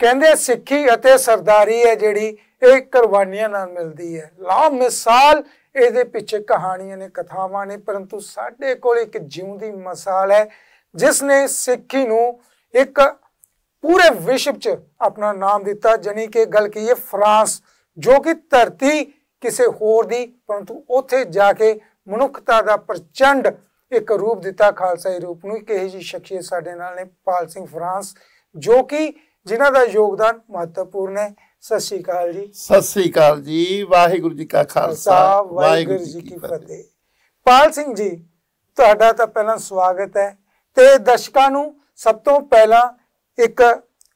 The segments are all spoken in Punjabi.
ਕਹਿੰਦੇ ਸਿੱਖੀ ਅਤੇ ਸਰਦਾਰੀ ਹੈ ਜਿਹੜੀ, ਇਹ ਕੁਰਬਾਨੀਆਂ ਨਾਲ ਮਿਲਦੀ ਹੈ। ਲਾ ਮਿਸਾਲ, ਇਹਦੇ ਪਿੱਛੇ ਕਹਾਣੀਆਂ ਨੇ, ਕਥਾਵਾਂ ਨੇ, ਪਰੰਤੂ ਸਾਡੇ ਕੋਲ ਇੱਕ ਜਿਉਂਦੀ ਮਿਸਾਲ ਹੈ, ਜਿਸ ਨੇ ਸਿੱਖੀ ਨੂੰ ਇੱਕ ਪੂਰੇ ਵਿਸ਼ਵ 'ਚ ਆਪਣਾ ਨਾਮ ਦਿੱਤਾ, ਜਣੀ ਕਿ ਗੱਲ ਕੀ ਫਰਾਂਸ, ਜੋ ਕਿ ਧਰਤੀ ਕਿਸੇ ਹੋਰ ਦੀ, ਪਰੰਤੂ ਉੱਥੇ ਜਾ ਕੇ ਮਨੁੱਖਤਾ ਦਾ ਪ੍ਰਚੰਡ ਇੱਕ ਰੂਪ ਦਿੱਤਾ ਖਾਲਸਾਈ ਰੂਪ ਨੂੰ। ਇੱਕ ਇਹ ਜੀ ਸ਼ਖਸੀਅਤ ਸਾਡੇ ਨਾਲ ਨੇ, ਪਾਲ ਸਿੰਘ ਫਰਾਂਸ, ਜੋ ਕਿ ਜਿਨ੍ਹਾਂ ਦਾ ਯੋਗਦਾਨ ਮਹੱਤਵਪੂਰਨ ਹੈ। ਸਤਿ ਸ਼੍ਰੀ ਅਕਾਲ ਜੀ। ਸਤਿ ਸ੍ਰੀ ਅਕਾਲ ਜੀ। ਵਾਹਿਗੁਰੂ ਜੀ ਕਾ ਖਾਲਸਾ। ਵਾਹਿਗੁਰੂ ਜੀ ਕੀ ਫਤਿਹ। ਪਾਲ ਸਿੰਘ ਜੀ ਤੁਹਾਡਾ ਤਾਂ ਪਹਿਲਾਂ ਸਵਾਗਤ ਹੈ ਤੇ ਦਰਸ਼ਕਾਂ ਨੂੰ ਸਭ ਤੋਂ ਪਹਿਲਾਂ ਇੱਕ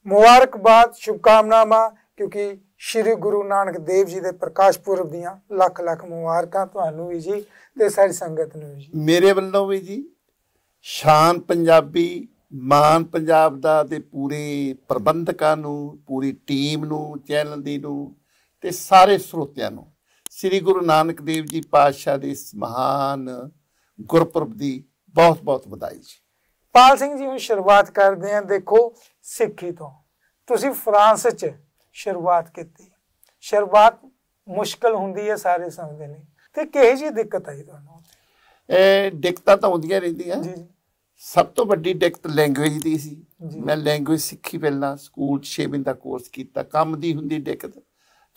ਮੁਬਾਰਕਬਾਦ ਸ਼ੁਭਕਾਮਨਾਵਾਂ ਕਿਉਂਕਿ ਸ੍ਰੀ ਗੁਰੂ ਨਾਨਕ ਦੇਵ ਜੀ ਦੇ ਪ੍ਰਕਾਸ਼ ਪੁਰਬ ਦੀਆਂ ਲੱਖ ਲੱਖ ਮੁਬਾਰਕਾਂ ਤੁਹਾਨੂੰ ਵੀ ਜੀ ਤੇ ਸਾਰੀ ਸੰਗਤ ਨੂੰ ਵੀ ਜੀ। ਮੇਰੇ ਵੱਲੋਂ ਵੀ ਜੀ ਸ਼ਾਨ ਪੰਜਾਬੀ ਮਾਨ ਪੰਜਾਬ ਦਾ ਤੇ ਪੂਰੇ ਪ੍ਰਬੰਧਕਾਂ ਨੂੰ ਪੂਰੀ ਟੀਮ ਨੂੰ ਚੈਨਲ ਦੀ ਨੂੰ ਤੇ ਸਾਰੇ ਸਰੋਤਿਆਂ ਨੂੰ ਸ੍ਰੀ ਗੁਰੂ ਨਾਨਕ ਦੇਵ ਜੀ ਪਾਤਸ਼ਾਹ ਦੇ ਇਸ ਮਹਾਨ ਗੁਰਪੁਰਬ ਦੀ ਬਹੁਤ ਬਹੁਤ ਵਧਾਈ ਜੀ। ਪਾਲ ਸਿੰਘ ਜੀ ਹੁਣ ਸ਼ੁਰੂਆਤ ਕਰਦੇ ਹਾਂ ਦੇਖੋ ਸਿੱਖੀ ਤੋਂ। ਤੁਸੀਂ ਫਰਾਂਸ 'ਚ ਸ਼ੁਰੂਆਤ ਕੀਤੀ। ਸ਼ੁਰੂਆਤ ਮੁਸ਼ਕਲ ਹੁੰਦੀ ਹੈ ਸਾਰੇ ਸਮਝਦੇ ਨੇ। ਤੇ ਕਿਹੋ ਜਿਹੀ ਦਿੱਕਤ ਆਈ ਤੁਹਾਨੂੰ? ਇਹ ਦਿੱਕਤਾਂ ਤਾਂ ਹੁੰਦੀਆਂ ਰਹਿੰਦੀਆਂ। ਜੀ ਜੀ। ਸਭ ਤੋਂ ਵੱਡੀ ਦਿੱਕਤ ਲੈਂਗੁਏਜ ਦੀ ਸੀ। ਮੈਂ ਲੈਂਗੁਏਜ ਸਿੱਖੀ ਪਹਿਲਾਂ ਸਕੂਲ 'ਚ 6 ਮਹੀਨੇ ਦਾ ਕੋਰਸ ਕੀਤਾ। ਕੰਮ ਦੀ ਹੁੰਦੀ ਦਿੱਕਤ।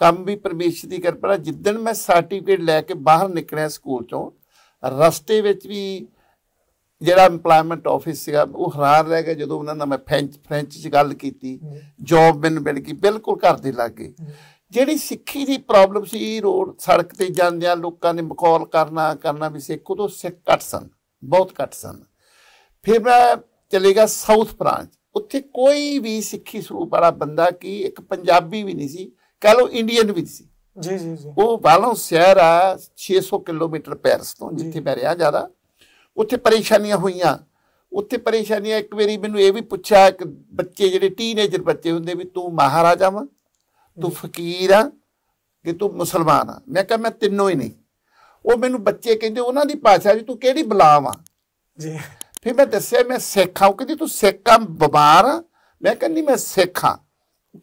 ਕੰਮ ਵੀ ਪਰਮੇਸ਼ਰ ਦੀ ਕਿਰਪਾ ਨਾਲ ਜਿੱਦਣ ਮੈਂ ਸਰਟੀਫਿਕੇਟ ਲੈ ਕੇ ਬਾਹਰ ਨਿਕਲਿਆ ਸਕੂਲ 'ਚੋਂ ਰਸਤੇ ਵਿੱਚ ਵੀ ਜਿਹੜਾ ਏਮਪਲੋਇਮੈਂਟ ਆਫਿਸ ਸੀਗਾ ਉਹ ਹੈਰਾਨ ਰਹਿ ਗਿਆ ਜਦੋਂ ਉਹਨਾਂ ਨਾਲ ਮੈਂ ਫ੍ਰੈਂਚ ਫ੍ਰੈਂਚ 'ਚ ਗੱਲ ਕੀਤੀ। ਜੌਬ ਮੈਨੂੰ ਮਿਲ ਗਈ ਬਿਲਕੁਲ ਘਰ ਦੇ ਲਾਗੇ। ਜਿਹੜੀ ਸਿੱਖੀ ਦੀ ਪ੍ਰੋਬਲਮ ਸੀ ਰੋਡ ਸੜਕ ਤੇ ਜਾਂਦਿਆਂ ਲੋਕਾਂ ਨੇ ਮਖੌਲ ਕਰਨਾ ਕਰਨਾ ਵੀ ਸਿੱਖ ਉਦੋਂ ਸਿੱਖ ਘੱਟ ਸਨ ਬਹੁਤ ਘੱਟ ਸਨ। ਫਿਰ ਮੈਂ ਚਲੇ ਗਿਆ ਸਾਊਥ ਬ੍ਰਾਂਚ ਉੱਥੇ ਕੋਈ ਵੀ ਸਿੱਖੀ ਸਰੂਪ ਵਾਲਾ ਬੰਦਾ ਕੀ ਇੱਕ ਪੰਜਾਬੀ ਵੀ ਨਹੀਂ ਸੀ ਕਹ ਲਓ ਇੰਡੀਅਨ ਵੀ ਸੀ। ਜੀ ਜੀ ਜੀ। ਉਹ ਬਾਲੋਂ ਸ਼ਹਿਰ ਆ 600 ਕਿਲੋਮੀਟਰ ਪੈਰਿਸ ਤੋਂ। ਜਿੱਥੇ ਮੈਂ ਰਿਹਾ ਜ਼ਿਆਦਾ। ਉੱਥੇ ਪਰੇਸ਼ਾਨੀਆਂ ਹੋਈਆਂ। ਉੱਥੇ ਪਰੇਸ਼ਾਨੀਆਂ ਇੱਕ ਵਾਰੀ ਮੈਨੂੰ ਇਹ ਵੀ ਪੁੱਛਿਆ ਇੱਕ ਬੱਚੇ ਜਿਹੜੇ ਟੀਨੇਜਰ ਬੱਚੇ ਹੁੰਦੇ ਵੀ ਤੂੰ ਮਹਾਰਾਜਾ ਵਾ ਤੂੰ ਫਕੀਰ ਆ ਕਿ ਤੂੰ ਮੁਸਲਮਾਨ ਆ। ਮੈਂ ਕਿਹਾ ਮੈਂ ਤਿੰਨੋਂ ਹੀ ਨਹੀਂ। ਉਹ ਮੈਨੂੰ ਬੱਚੇ ਕਹਿੰਦੇ ਉਹਨਾਂ ਦੀ ਭਾਸ਼ਾ ਜੀ ਤੂੰ ਕਿਹੜੀ ਬਲਾਮ ਆ? ਜੀ। ਫਿਰ ਮੈਂ ਦੱਸਿਆ ਮੈਂ ਸਿੱਖ ਹਾਂ। ਉਹ ਕਹਿੰਦੀ ਤੂੰ ਸਿੱਖ ਆ ਬਿਮਾਰ ਆ। ਮੈਂ ਕਹਿੰਦੀ ਮੈਂ ਸਿੱਖ ਹਾਂ।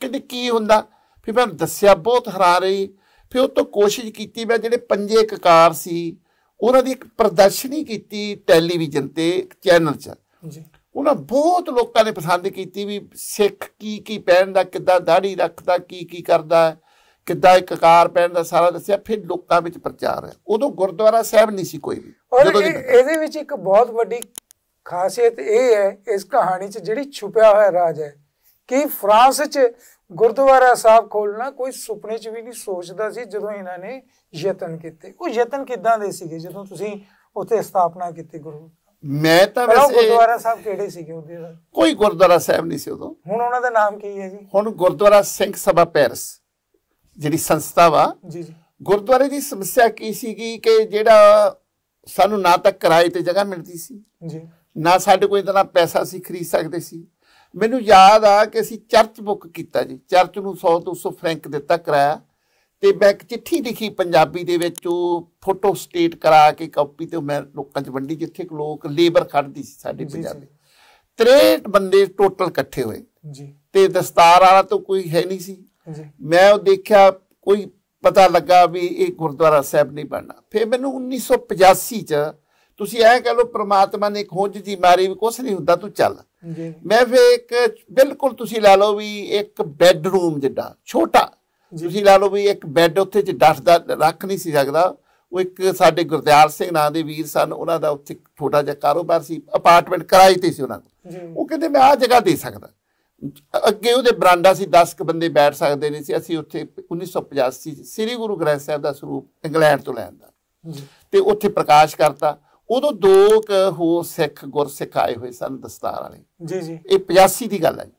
ਕਹਿੰਦੀ ਕੀ ਹੁੰਦਾ? ਫਿਰ ਮੈਂ ਦੱਸਿਆ ਬਹੁਤ ਹੈਰਾਨ ਰਹੀ ਫਿਰ ਉਹ ਤੋਂ ਕੋਸ਼ਿਸ਼ ਕੀਤੀ ਮੈਂ ਜਿਹੜੇ ਪੰਜੇ ਕਕਾਰ ਸੀ ਉਹਨਾਂ ਦੀ ਇੱਕ ਪ੍ਰਦਰਸ਼ਨੀ ਕੀਤੀ ਟੈਲੀਵਿਜ਼ਨ ਤੇ ਚੈਨਲ 'ਚ। ਜੀ। ਉਹਨਾਂ ਬਹੁਤ ਲੋਕਾਂ ਨੇ ਪਸੰਦ ਕੀਤੀ ਵੀ ਸਿੱਖ ਕੀ ਕੀ ਪਹਿਨਦਾ ਕਿੱਦਾਂ ਦਾੜੀ ਰੱਖਦਾ ਕੀ ਕੀ ਕਰਦਾ ਕਿੱਦਾਂ ਇੱਕ ਕਕਾਰ ਪਹਿਨਦਾ ਸਾਰਾ ਦੱਸਿਆ। ਫਿਰ ਲੋਕਾਂ ਵਿੱਚ ਪ੍ਰਚਾਰ ਹੈ ਉਦੋਂ ਗੁਰਦੁਆਰਾ ਸਾਹਿਬ ਨਹੀਂ ਸੀ ਕੋਈ ਵੀ। ਔਰ ਦੀ ਇਹਦੇ ਵਿੱਚ ਇੱਕ ਬਹੁਤ ਵੱਡੀ ਖਾਸੀਅਤ ਇਹ ਹੈ ਇਸ ਕਹਾਣੀ 'ਚ ਜਿਹੜੀ ਛੁਪਿਆ ਹੋਇਆ ਰਾਜ ਹੈ ਕਿ ਫਰਾਂਸ 'ਚ ਗੁਰਦੁਆਰਾ ਸਾਹਿਬ ਖੋਲਣਾ ਕੋਈ ਸੁਪਨੇ 'ਚ ਵੀ ਨਹੀਂ ਸੋਚਦਾ ਸੀ ਜਦੋਂ ਇਹਨਾਂ ਨੇ ਯਤਨ ਕੀਤੇ। ਉਹ ਯਤਨ ਕਿੱਦਾਂ ਦੇ ਸੀਗੇ ਜਦੋਂ ਤੁਸੀਂ ਉੱਥੇ ਸਥਾਪਨਾ ਕੀਤੀ ਗੁਰੂ? ਮੈਂ ਤਾਂ ਵੈਸੇ ਗੁਰਦੁਆਰਾ ਸਾਹਿਬ ਕਿਹੜੇ ਸੀਗੇ ਉਹਦੇ? ਕੋਈ ਗੁਰਦੁਆਰਾ ਸਾਹਿਬ ਨਹੀਂ ਸੀ ਉਦੋਂ। ਹੁਣ ਉਹਨਾਂ ਦਾ ਨਾਮ ਕੀ ਹੈ ਜੀ? ਹੁਣ ਗੁਰਦੁਆਰਾ ਸਿੰਘ ਸਭਾ ਪੈਰਿਸ ਜਿਹੜੀ ਸੰਸਥਾ ਵਾ। ਜੀ ਜੀ। ਗੁਰਦੁਆਰੇ ਦੀ ਸਮੱਸਿਆ ਕੀ ਸੀਗੀ ਕਿ ਜਿਹੜਾ ਸਾਨੂੰ ਨਾ ਤਾਂ ਕਿਰਾਏ ਤੇ ਜਗ੍ਹਾ ਮਿਲਦੀ ਸੀ। ਜੀ। ਨਾ ਸਾਡੇ ਕੋਲ ਇਤਨਾ ਪੈਸਾ ਸੀ ਖਰੀਦ ਸਕਦੇ ਸੀ। ਮੈਨੂੰ ਯਾਦ ਆ ਕਿ ਅਸੀਂ ਚਰਚ ਬੁੱਕ ਕੀਤਾ ਜੀ। ਚਰਚ ਨੂੰ 100 200 ਫਰੈਂਕ ਦਿੱਤਾ ਕਿਰਾਇਆ। ਤੇ ਮੈਂ ਇੱਕ ਚਿੱਠੀ ਲਿਖੀ ਪੰਜਾਬੀ ਦੇ ਵਿੱਚ ਉਹ ਫੋਟੋ ਸਟੇਟ ਕਰਾ ਕੇ ਕਾਪੀ ਤੇ ਮੈਂ ਲੋਕਾਂ 'ਚ ਵੰਡੀ ਜਿੱਥੇ ਲੋਕ ਲੇਬਰ ਖੜਦੀ ਸੀ ਸਾਡੇ ਪੰਜਾਬੀ। 63 ਬੰਦੇ ਟੋਟਲ ਇਕੱਠੇ ਹੋਏ। ਜੀ। ਤੇ ਦਸਤਾਰ ਵਾਲਾ ਤਾਂ ਕੋਈ ਹੈ ਨਹੀਂ ਸੀ। ਜੀ। ਮੈਂ ਉਹ ਦੇਖਿਆ ਕੋਈ ਪਤਾ ਲੱਗਾ ਵੀ ਇਹ ਗੁਰਦੁਆਰਾ ਸਾਹਿਬ ਨਹੀਂ ਬਣਨਾ। ਫਿਰ ਮੈਨੂੰ 1985 ਚ ਤੁਸੀਂ ਐ ਕਹ ਲਓ ਪ੍ਰਮਾਤਮਾ ਨੇ ਇੱਕ ਹੁੰਜ ਜੀ ਮਾਰੀ ਵੀ ਕੁਛ ਨਹੀਂ ਹੁੰਦਾ ਤੂੰ ਚੱਲ। ਮੈਂ ਫਿਰ ਇੱਕ ਬਿਲਕੁਲ ਤੁਸੀਂ ਲਾ ਲਓ ਵੀ ਇੱਕ ਬੈੱਡਰੂਮ ਜਿੱਡਾ ਛੋਟਾ। ਤੁਸੀਂ ਲਾ ਲਓ ਵੀ ਇੱਕ ਬੈੱਡ ਉੱਥੇ ਚ ਡੱਟਦਾ ਰੱਖ ਨਹੀਂ ਸੀ ਸਕਦਾ। ਉਹ ਇੱਕ ਸਾਡੇ ਗੁਰਦਿਆਲ ਸਿੰਘ ਨਾਂ ਦੇ ਵੀਰ ਸਨ ਉਹਨਾਂ ਦਾ ਉੱਥੇ ਛੋਟਾ ਜਿਹਾ ਕਾਰੋਬਾਰ ਸੀ ਅਪਾਰਟਮੈਂਟ ਕਿਰਾਏ ਤੇ ਸੀ ਉਹਨਾਂ ਕੋਲ। ਉਹ ਕਹਿੰਦੇ ਮੈਂ ਆਹ ਜਗ੍ਹਾ ਦੇ ਸਕਦਾ। ਅੱਗੇ ਉਹਦੇ ਬਰਾਂਡਾ ਸੀ 10 ਕ ਬੰਦੇ ਬੈਠ ਸਕਦੇ ਨਹੀਂ ਸੀ। ਅਸੀਂ ਉੱਥੇ 1985 ਚ ਸ੍ਰੀ ਗੁਰੂ ਗ੍ਰੰਥ ਸਾਹਿਬ ਦਾ ਸਰੂਪ ਇੰਗਲੈਂਡ ਤੋਂ ਲੈਂਦਾ ਤੇ ਉੱਥੇ ਪ੍ਰਕਾਸ਼ ਕਰਤਾ। ਉਦੋਂ ਦੋ ਕ ਹੋਰ ਸਿੱਖ ਗੁਰਸਿੱਖ ਆਏ ਹੋਏ ਸਨ ਦਸਤਾਰ ਵਾਲੇ। ਜੀ ਜੀ। ਇਹ 85 ਦੀ ਗੱਲ ਹੈ ਜੀ।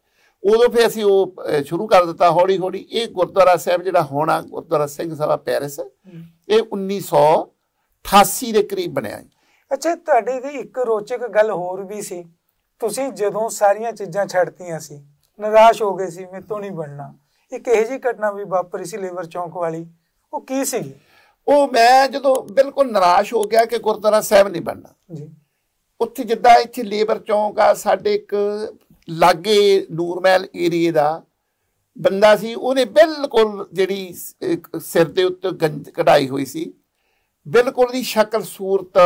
ਉਦੋਂ ਫਿਰ ਅਸੀਂ ਉਹ ਸ਼ੁਰੂ ਕਰ ਦਿੱਤਾ ਹੌਲੀ ਹੌਲੀ ਇਹ ਗੁਰਦੁਆਰਾ ਸਾਹਿਬ ਜਿਹੜਾ ਹੋਣਾ ਗੁਰਦੁਆਰਾ ਸਿੰਘ ਸਭਾ ਪੈਰਿਸ ਇਹ 1988 ਦੇ ਕਰੀਬ ਬਣਿਆ ਜੀ। ਅੱਛਾ ਤੁਹਾਡੇ ਦੀ ਇੱਕ ਰੋਚਕ ਗੱਲ ਹੋਰ ਵੀ ਸੀ। ਤੁਸੀਂ ਜਦੋਂ ਸਾਰੀਆਂ ਚੀਜ਼ਾਂ ਛੱਡਤੀਆਂ ਸੀ ਨਿਰਾਸ਼ ਹੋ ਗਏ ਸੀ ਮੇਤੋਂ ਨਹੀਂ ਬਣਨਾ। ਇੱਕ ਇਹੋ ਜਿਹੀ ਘਟਨਾ ਵੀ ਵਾਪਰੀ ਸੀ ਲੇਬਰ ਚੌਂਕ ਵਾਲੀ। ਉਹ ਕੀ ਸੀਗੀ? ਉਹ ਮੈਂ ਜਦੋਂ ਬਿਲਕੁਲ ਨਿਰਾਸ਼ ਹੋ ਗਿਆ ਕਿ ਗੁਰਦੁਆਰਾ ਸਾਹਿਬ ਨਹੀਂ ਬਣਨਾ। ਜੀ। ਉੱਥੇ ਜਿੱਦਾਂ ਇੱਥੇ ਲੇਬਰ ਚੌਂਕ ਆ ਸਾਡੇ ਇੱਕ ਲਾਗੇ ਨੂਰਮਹਿਲ ਏਰੀਏ ਦਾ ਬੰਦਾ ਸੀ ਉਹਨੇ ਬਿਲਕੁਲ ਜਿਹੜੀ ਸਿਰ ਦੇ ਉੱਤੇ ਗੰਜ ਕਢਾਈ ਹੋਈ ਸੀ। ਬਿਲਕੁਲ ਦੀ ਸ਼ਕਲ ਸੂਰਤ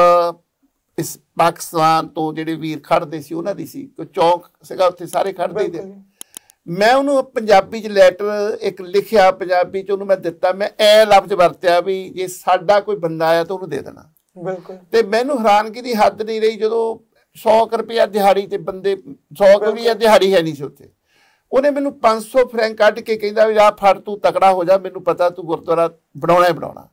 ਇਸ ਪਾਕਿਸਤਾਨ ਤੋਂ ਜਿਹੜੇ ਵੀਰ ਖੜਦੇ ਸੀ ਉਹਨਾਂ ਦੀ ਸੀ। ਕੋ ਚੌਕ ਸੀਗਾ ਉੱਥੇ ਸਾਰੇ ਖੜਦੇ ਦੇ ਮੈਂ ਉਹਨੂੰ ਪੰਜਾਬੀ ਚ ਲੈਟਰ ਇੱਕ ਲਿਖਿਆ ਪੰਜਾਬੀ ਚ ਉਹਨੂੰ ਮੈਂ ਦਿੱਤਾ ਮੈਂ ਐ ਲਫ਼ਜ਼ ਵਰਤਿਆ ਵੀ ਜੇ ਸਾਡਾ ਕੋਈ ਬੰਦਾ ਆਇਆ ਤਾਂ ਉਹਨੂੰ ਦੇ ਦੇਣਾ। ਬਿਲਕੁਲ। ਤੇ ਮੈਨੂੰ ਹੈਰਾਨਗੀ ਦੀ ਹੱਦ ਨਹੀਂ ਰਹੀ ਜਦੋਂ 100 ਰੁਪਏ ਦਿਹਾੜੀ ਤੇ ਬੰਦੇ 100 ਰੁਪਏ ਦਿਹਾੜੀ ਹੈ ਨਹੀਂ ਸੀ ਉੱਥੇ। ਉਹਨੇ ਮੈਨੂੰ 500 ਫਰੈਂਕ ਕੱਢ ਕੇ ਕਹਿੰਦਾ ਵੀ ਆ ਫੜ ਤੂੰ ਤਕੜਾ ਹੋ ਜਾ ਮੈਨੂੰ ਪਤਾ ਤੂੰ ਗੁਰਦੁਆਰਾ ਬਣਾਉਣਾ ਹੀ ਬਣਾਉਣਾ।